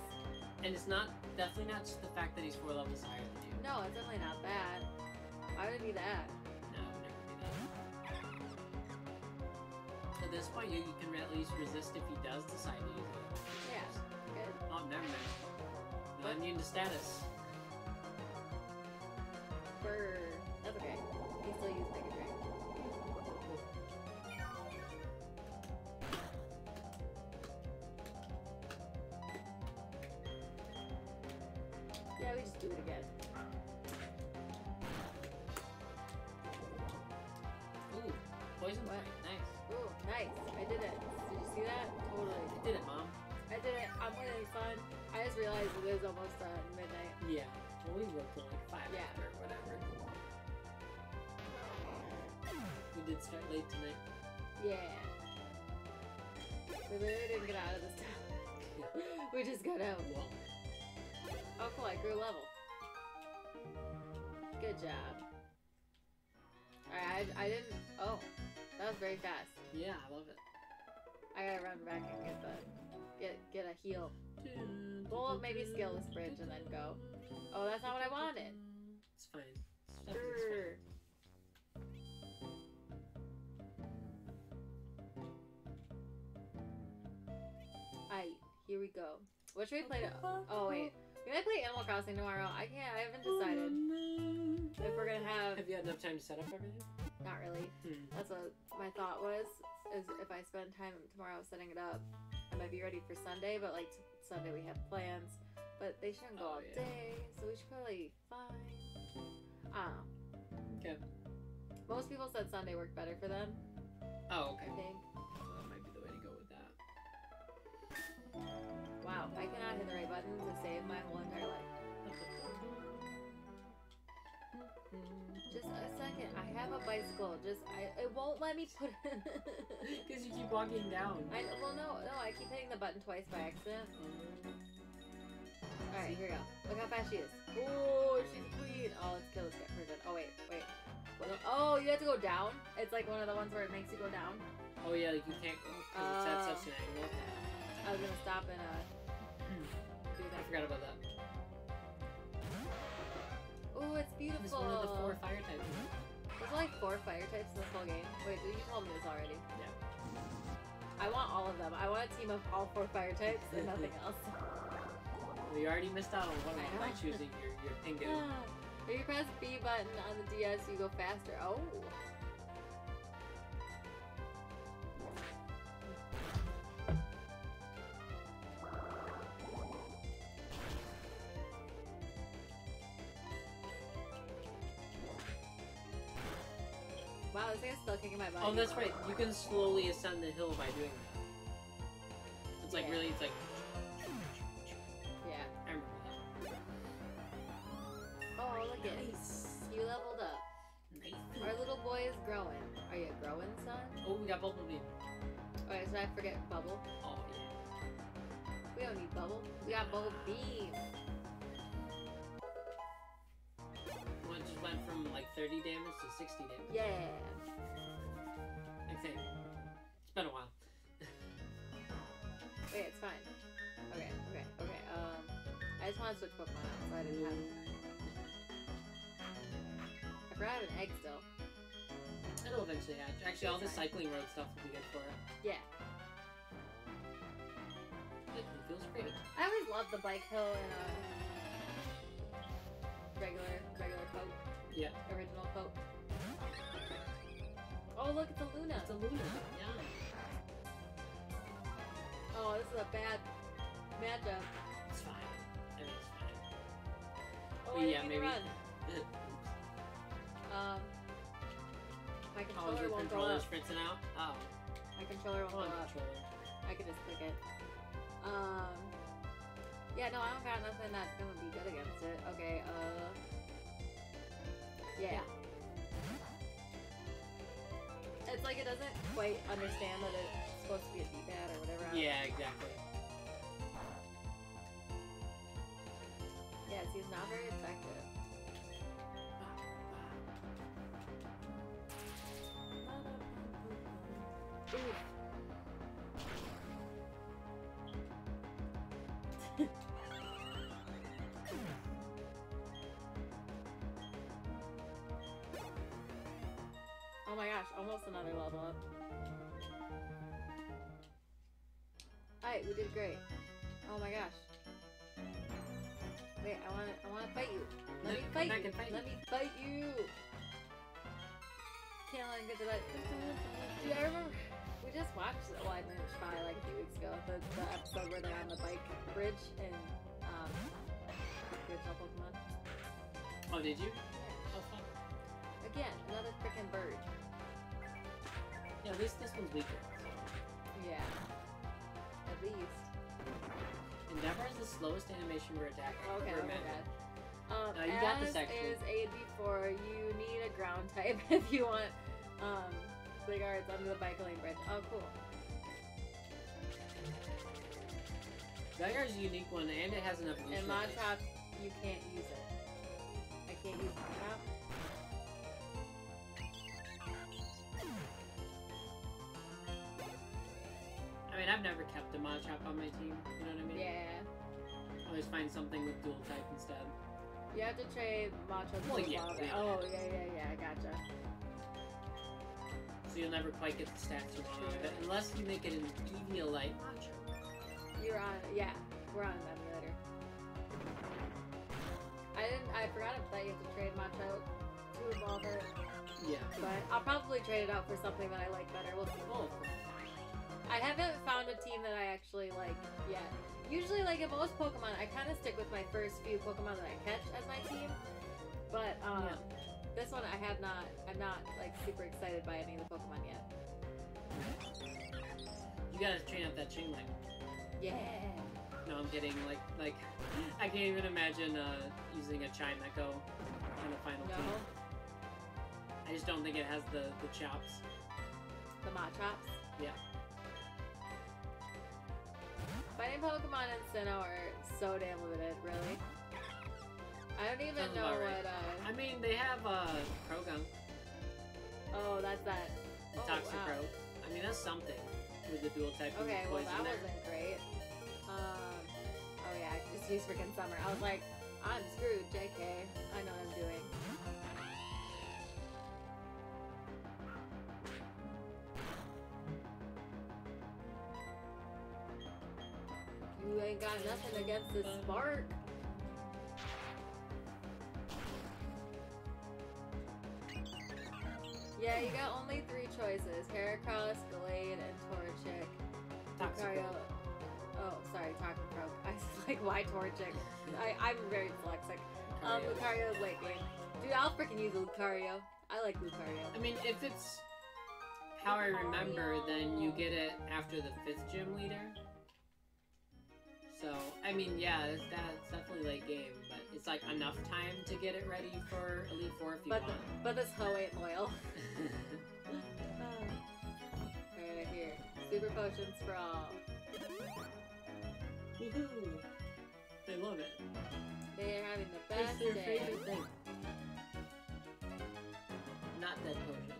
And it's not definitely not just the fact that he's four levels higher than you. No, it's definitely not bad. Why would it be that? No, it would never be that. At this point, you, you can at least resist if he does decide to use it. Yeah. Good. Oh, never mind. Not immune to status. Brr. That's okay. He still use Mega Drain. Yeah, we just do it again. Ooh, poison What? point. Nice. Ooh, nice. I did it. Did you see that? Totally. I did it, mom. I did it. I'm winning fun. I just realized it is almost uh, midnight. Yeah. Well, we worked till like five Yeah. after or whatever. We did start late tonight. Yeah. We literally didn't get out of this town. we just got out. Well, Oh cool, I grew level. Good job. Alright, I, I didn't... Oh, that was very fast. Yeah, I love it. I gotta run back and get the... Get, get a heal. Well, maybe scale this bridge and then go. Oh, that's not what I wanted. It's fine. Sure. Alright, here we go. What should we play to- Oh wait, we might play Animal Crossing tomorrow. I can't. I haven't decided if we're gonna have. Have you had enough time to set up everything? Not really. Hmm. That's what my thought was. Is if I spend time tomorrow setting it up, I might be ready for Sunday. But like t- Sunday we have plans, but they shouldn't Oh, go all yeah. day, so we should probably be fine. I don't. Okay. Most people said Sunday worked better for them. Oh, I okay. think. So that might be the way to go with that. Wow, I cannot hit the right button to save my whole entire life. Just a second. I have a bicycle. Just I it won't let me put. Because you keep walking down. I well no no I keep hitting the button twice by accident. All right, here we go. Look how fast she is. Oh, she's queen. Oh, let's kill this guy person. Oh wait, wait. Oh, you have to go down. It's like one of the ones where it makes you go down. Oh yeah, like you can't go. 'cause it's at Oh. such an angle. I was gonna stop and uh Mm. do I forgot about that. Oh, it's beautiful. It's one of the four fire types. There's like four fire types in this whole game. Wait, you told me this already. Yeah. I want all of them. I want a team of all four fire types and nothing else. We already missed out on one of them by choosing your, your Pingu. if you press B button on the DS, you go faster. Oh. This thing is still kicking my butt. Oh, that's right. You can slowly ascend the hill by doing that. It's like Yeah. really, it's like Yeah. I remember that. Oh, look at it. You leveled up. Nice. Our little boy is growing. Are you growing, son? Oh, we got Bumblebee. Alright, oh, so I forget Bubble. Oh yeah. We don't need Bubble. We got Bubble Beam. Just went from like 30 damage to 60 damage. Yeah. It's been a while. Wait, it's fine. Okay, okay, okay. Um, I just want to switch Pokemon out, so I didn't have. I forgot I have an egg still. It'll eventually hatch. Actually, all the cycling road stuff will be good for it. Yeah. It feels great. I always love the bike hill and uh, regular, regular coat. Yeah. Original coat. Oh, look, it's a Luna. It's a Luna. Yeah. Oh, this is a bad matchup. It's fine. I mean, it's fine. Oh, But I yeah, didn't mean to maybe- run. Um, my Oh, controller your won't go up. fritzing out? Oh. My controller won't on, go up. controller. I can just click it. Um, yeah, no, I don't got nothing that's gonna be good against it. Okay, uh, yeah. It's like it doesn't quite understand that it's supposed to be a D-pad or whatever. Yeah, exactly. Yeah, see, it's not very effective. Ooh. Almost another level up. Alright, we did great. Oh my gosh. Wait, I wanna I wanna fight you. Let me Come fight you. and fight Let me. me fight you. Can't let him get to that. Dude, I remember we just watched the Live Minute Spy like a few weeks ago. The, the episode where they're on the bike bridge in um the original Pokemon. Oh, did you? Yeah. Oh, fun. Again, another freaking bird. Yeah, at least this one's weaker. Yeah. At least. Endeavor is the slowest animation for attack. Okay, ever oh my god. Um, No, you got this, as is aid before, you need a ground type if you want um, big arts under the bike lane bridge. Oh, cool. Gyar's a unique one, and it has an evolution. And Machop, you can't use it. I can't use Machop. Mean, I've never kept a Machop on my team. You know what I mean? Yeah. Always find something with dual type instead. You have to trade Machop Well, to yeah, evolve we it. know Oh, yeah, yeah, yeah, I gotcha. So you'll never quite get the stats you want out of it, unless you make it an Eviolite Machop. You're on, yeah. We're on an emulator. I didn't. I forgot that you have to trade Machop to evolve it, Yeah. but I'll probably trade it out for something that I like better. We'll see. Oh. I haven't found a team that I actually like yet. Usually, like in most Pokemon, I kind of stick with my first few Pokemon that I catch as my team. But um, Yeah. this one, I have not. I'm not like super excited by any of the Pokemon yet. You gotta train up that Chingling. Yeah. No, I'm kidding. Like, like, I can't even imagine uh, using a Chimecho in a final No. team. I just don't think it has the the chops. The Machops. Yeah. Fighting Pokemon in Sinnoh are so damn limited, really. I don't even Sounds know about right. what. Uh, I mean, they have uh, Croagunk, oh, that's that. the Oh, Toxicroak. wow. I mean, that's something with the dual type Okay, well poison that there. wasn't great. Um, oh yeah, just use freaking summer. I was like, I'm screwed, JK. I know what I'm doing. You ain't got nothing against this spark. Yeah, you got only three choices: Heracross, Gallade, and Torchic. Lucario. Toxicroak. Oh, sorry, Toxicroak. I was like, why Torchic? I, I'm very dyslexic. Um, Lucario. Lucario's late game. Dude, I'll freaking use Lucario. I like Lucario. I mean, if it's how I remember, then you get it after the fifth gym leader. So, I mean, yeah, it's, that's definitely late game, but it's like enough time to get it ready for Elite Four if you But the, want. but this hoe ain't loyal. Right here. Super potions for all. Woohoo! They love it. They are having the best It's their day. favorite thing. Not that potion.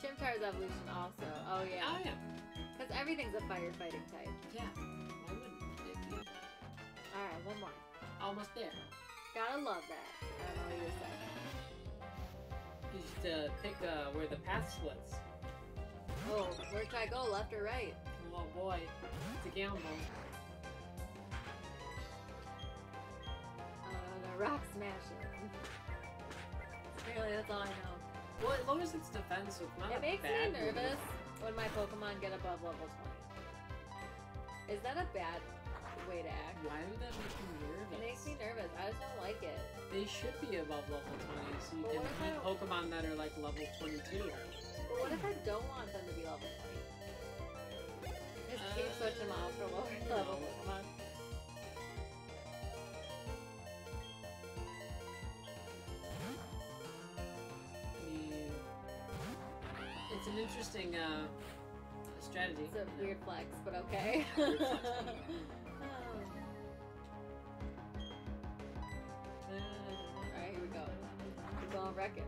Chimchar's evolution also. Oh yeah. Oh yeah. Because everything's a firefighting type. Yeah. Why wouldn't it be? Alright, one more. Almost there. Gotta love that. I don't know what you said. You just uh, pick uh, where the path splits. Oh, where should I go? Left or right? Oh boy, it's a gamble. Uh, the rock smashing. Apparently that's all I know. Well, it lowers its defense, it's not It makes me bad move. nervous when my Pokemon get above level 20. Is that a bad way to act? Why would that make you nervous? It makes me nervous. I just don't like it. They should be above level 20, so you But can what if I beat Pokemon that are like level 22. But what if I don't want them to be level 20? Just keep Uh, switching them out for lower level Pokemon. It's an interesting uh, strategy. It's a weird flex, but okay. Alright, here we go. Keep on wrecking.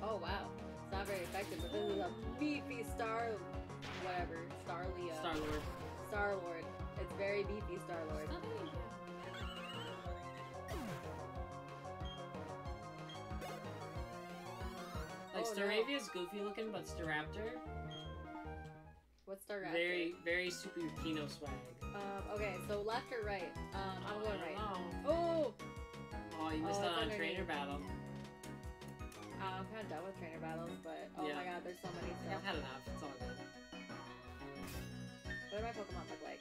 Oh wow. It's not very effective, but this is a beefy star whatever. Staravia. Star Lord. Star Lord. It's very beefy Star Lord. Like Oh, no. Goofy looking, but Staraptor What's Staraptor? very very super Kino swag. Um, okay, so left or right? Um, I'm going right. Oh, Oh! you missed Oh, out on trainer battle. Uh, I'm kind of done with trainer battles, but oh Yeah. my god, there's so many still. I've had enough. It's all good. What do my Pokemon look like?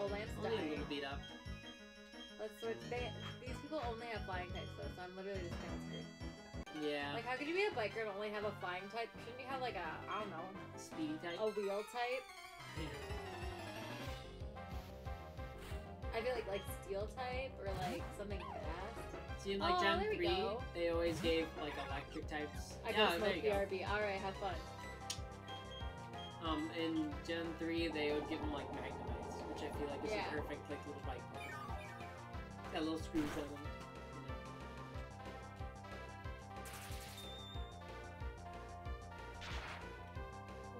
Oh, Lance Only a little beat up. Let's switch. They, these people only have flying types though, so I'm literally just kind of screwed. Yeah. Like, how could you be a biker and only have a flying type? Shouldn't you have like a, I don't know, Speedy type. a wheel type? I feel like like steel type or like something fast. See, in like Oh, Gen 3, they always gave like electric types. I yeah, there you go. All right, have fun. Um, in Gen 3, they would give them like Magnemites, which I feel like is Yeah. a perfect like little bike Pokemon. Got little screws on them.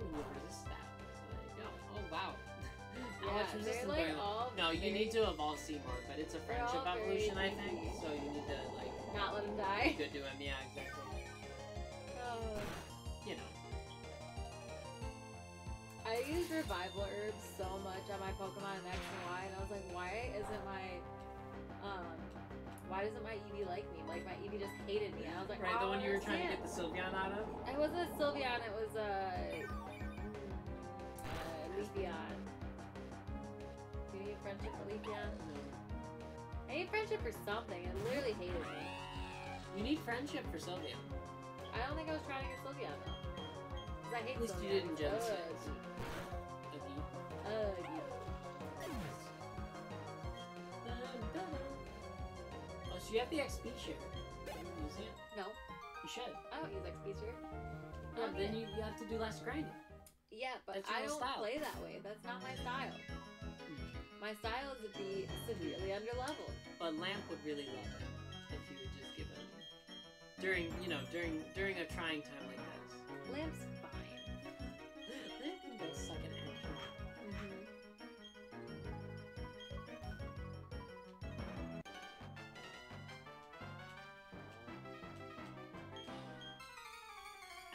You you resist that. So there you go. Oh wow. How Yeah, much they're resistance like going all. No, you very- need to evolve Seymour, but it's a friendship evolution, I think. easy. So you need to like not let him be die. good to him. Yeah, exactly. Oh. You know. I used revival herbs so much on my Pokemon X and Y, and I was like, why isn't my, um, why doesn't my Eevee like me? Like my Eevee just hated me. And I was like, Right, oh, the one you were trying to get the Sylveon out of? It wasn't a Sylveon, it was a uh, Leafeon. Do you need friendship for Leafeon? I need friendship for something. It literally hated me. You need friendship for Sylveon. I don't think I was trying to get Sylveon though. Cause I hate At least you didn't Gen Ugh. 6. Of you. Ugh. Oh, so you have the XP share. Are you using it? No, You should. I don't use XP share. Um, then you, you have to do less grinding. Yeah, but That's your I don't style. play that way. That's not my style. Hmm. My style is to be severely underleveled. But Lamp would really love it if you would just give him during you know during during a trying time like this. Lamp's fine. Lamp can go suck an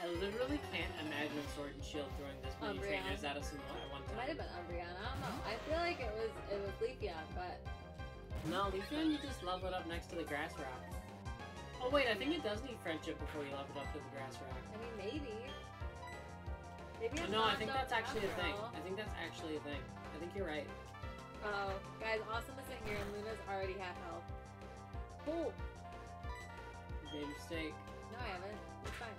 I literally can't imagine Sword and Shield throwing this many Umbreon. trainers at us in one- one It might have been Umbreon. I don't know. I feel like it was it was Leafeon, but No, Leafeon, you just level it up next to the Grass Rock. Oh wait, I think it does need friendship before you level it up to the Grass Rock. I mean maybe. Maybe it's no, I think that's actually a thing. I think that's actually a thing. I think you're right. Oh, guys, Awesome isn't here, and Luna's already half health. Cool. You made a mistake. No, I haven't. It's fine.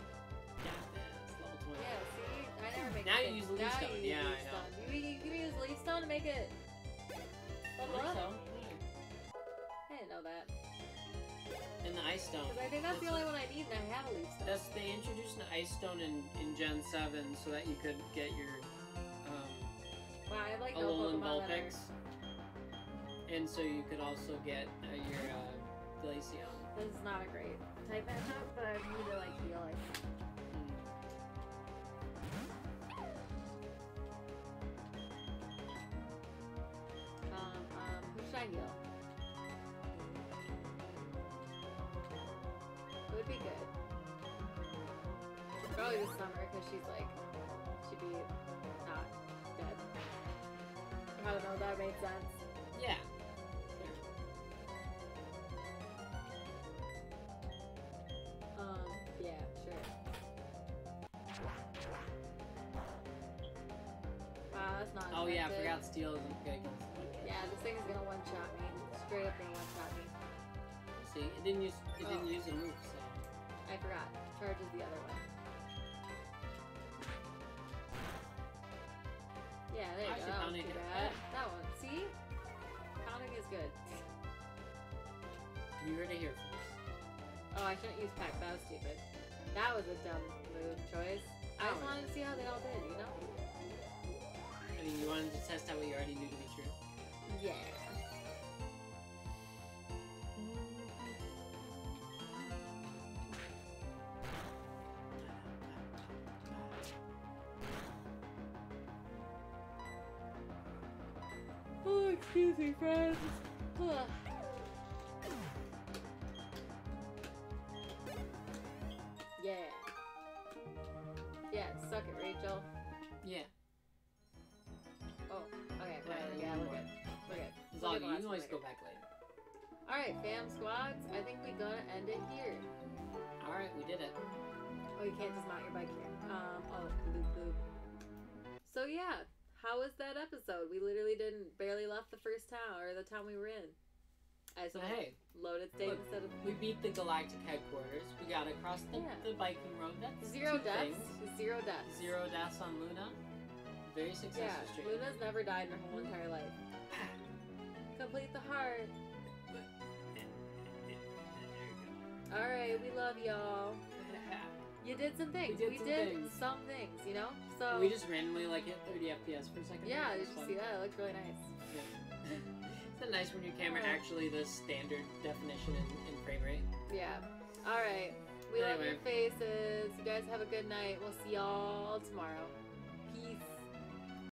Got this. Level 20. Yeah, see? I never make Now you use the leaf stone. you Yeah, I know. stone. You, you can use leaf stone to make it I think so. I didn't know that. And the Ice Stone. Because I think that's the only a- one I need, and I have a leaf stone. That's they introduced an Ice Stone in, in Gen 7 so that you could get your um, Wow, I like Alolan are... Vulpix. And so you could also get uh, your uh, Glaceon. This is not a great type matchup, but I need to like heal. I think. Should It would be good. Probably this summer because she's like, she'd be not dead. I don't know that made sense. Yeah. Um, yeah, sure. Wow, that's not. Oh yeah, I forgot Steel isn't good against Yeah, this thing is gonna one shot me. Straight up gonna one shot me. See, it didn't use it didn't Oh. use a move, so I forgot. Charge is the other one. Yeah, there you go. That too bad. That one. See? Pounding is good. you heard it here first. Oh, I shouldn't use pack. That was stupid. That was a dumb move choice. I just wanted to see how they all did, you know? I mean, you wanted to test out what you already knew to. Yeah. Oh, excuse me, friends. Ugh. Good. It's We'll all do good. the You can always one go back later. Alright, fam squads, I think we're gonna end it here. Alright, we did it. Oh, you can't just mount your bike here. Um, oh, bloop, bloop. So yeah, how was that episode? We literally didn't, barely left the first town, or the town we were in. I So hey, loaded state look, instead of we beat the galactic headquarters. We got across the, Yeah. the Viking road. That's zero deaths. things. Zero deaths. Zero deaths on Luna. Very Yeah, successful streak. Luna's never died in her whole entire life. Complete the heart. Alright, we love y'all. You did some things. did We some did things. some things, you know? So, we just randomly like hit 30 FPS for a second. yeah, did you fun. see that? It looks really nice. Yeah. Isn't it nice when your camera Oh. actually the standard definition in, in frame rate? Yeah. All right. We love your faces. You guys have a good night. We'll see y'all tomorrow.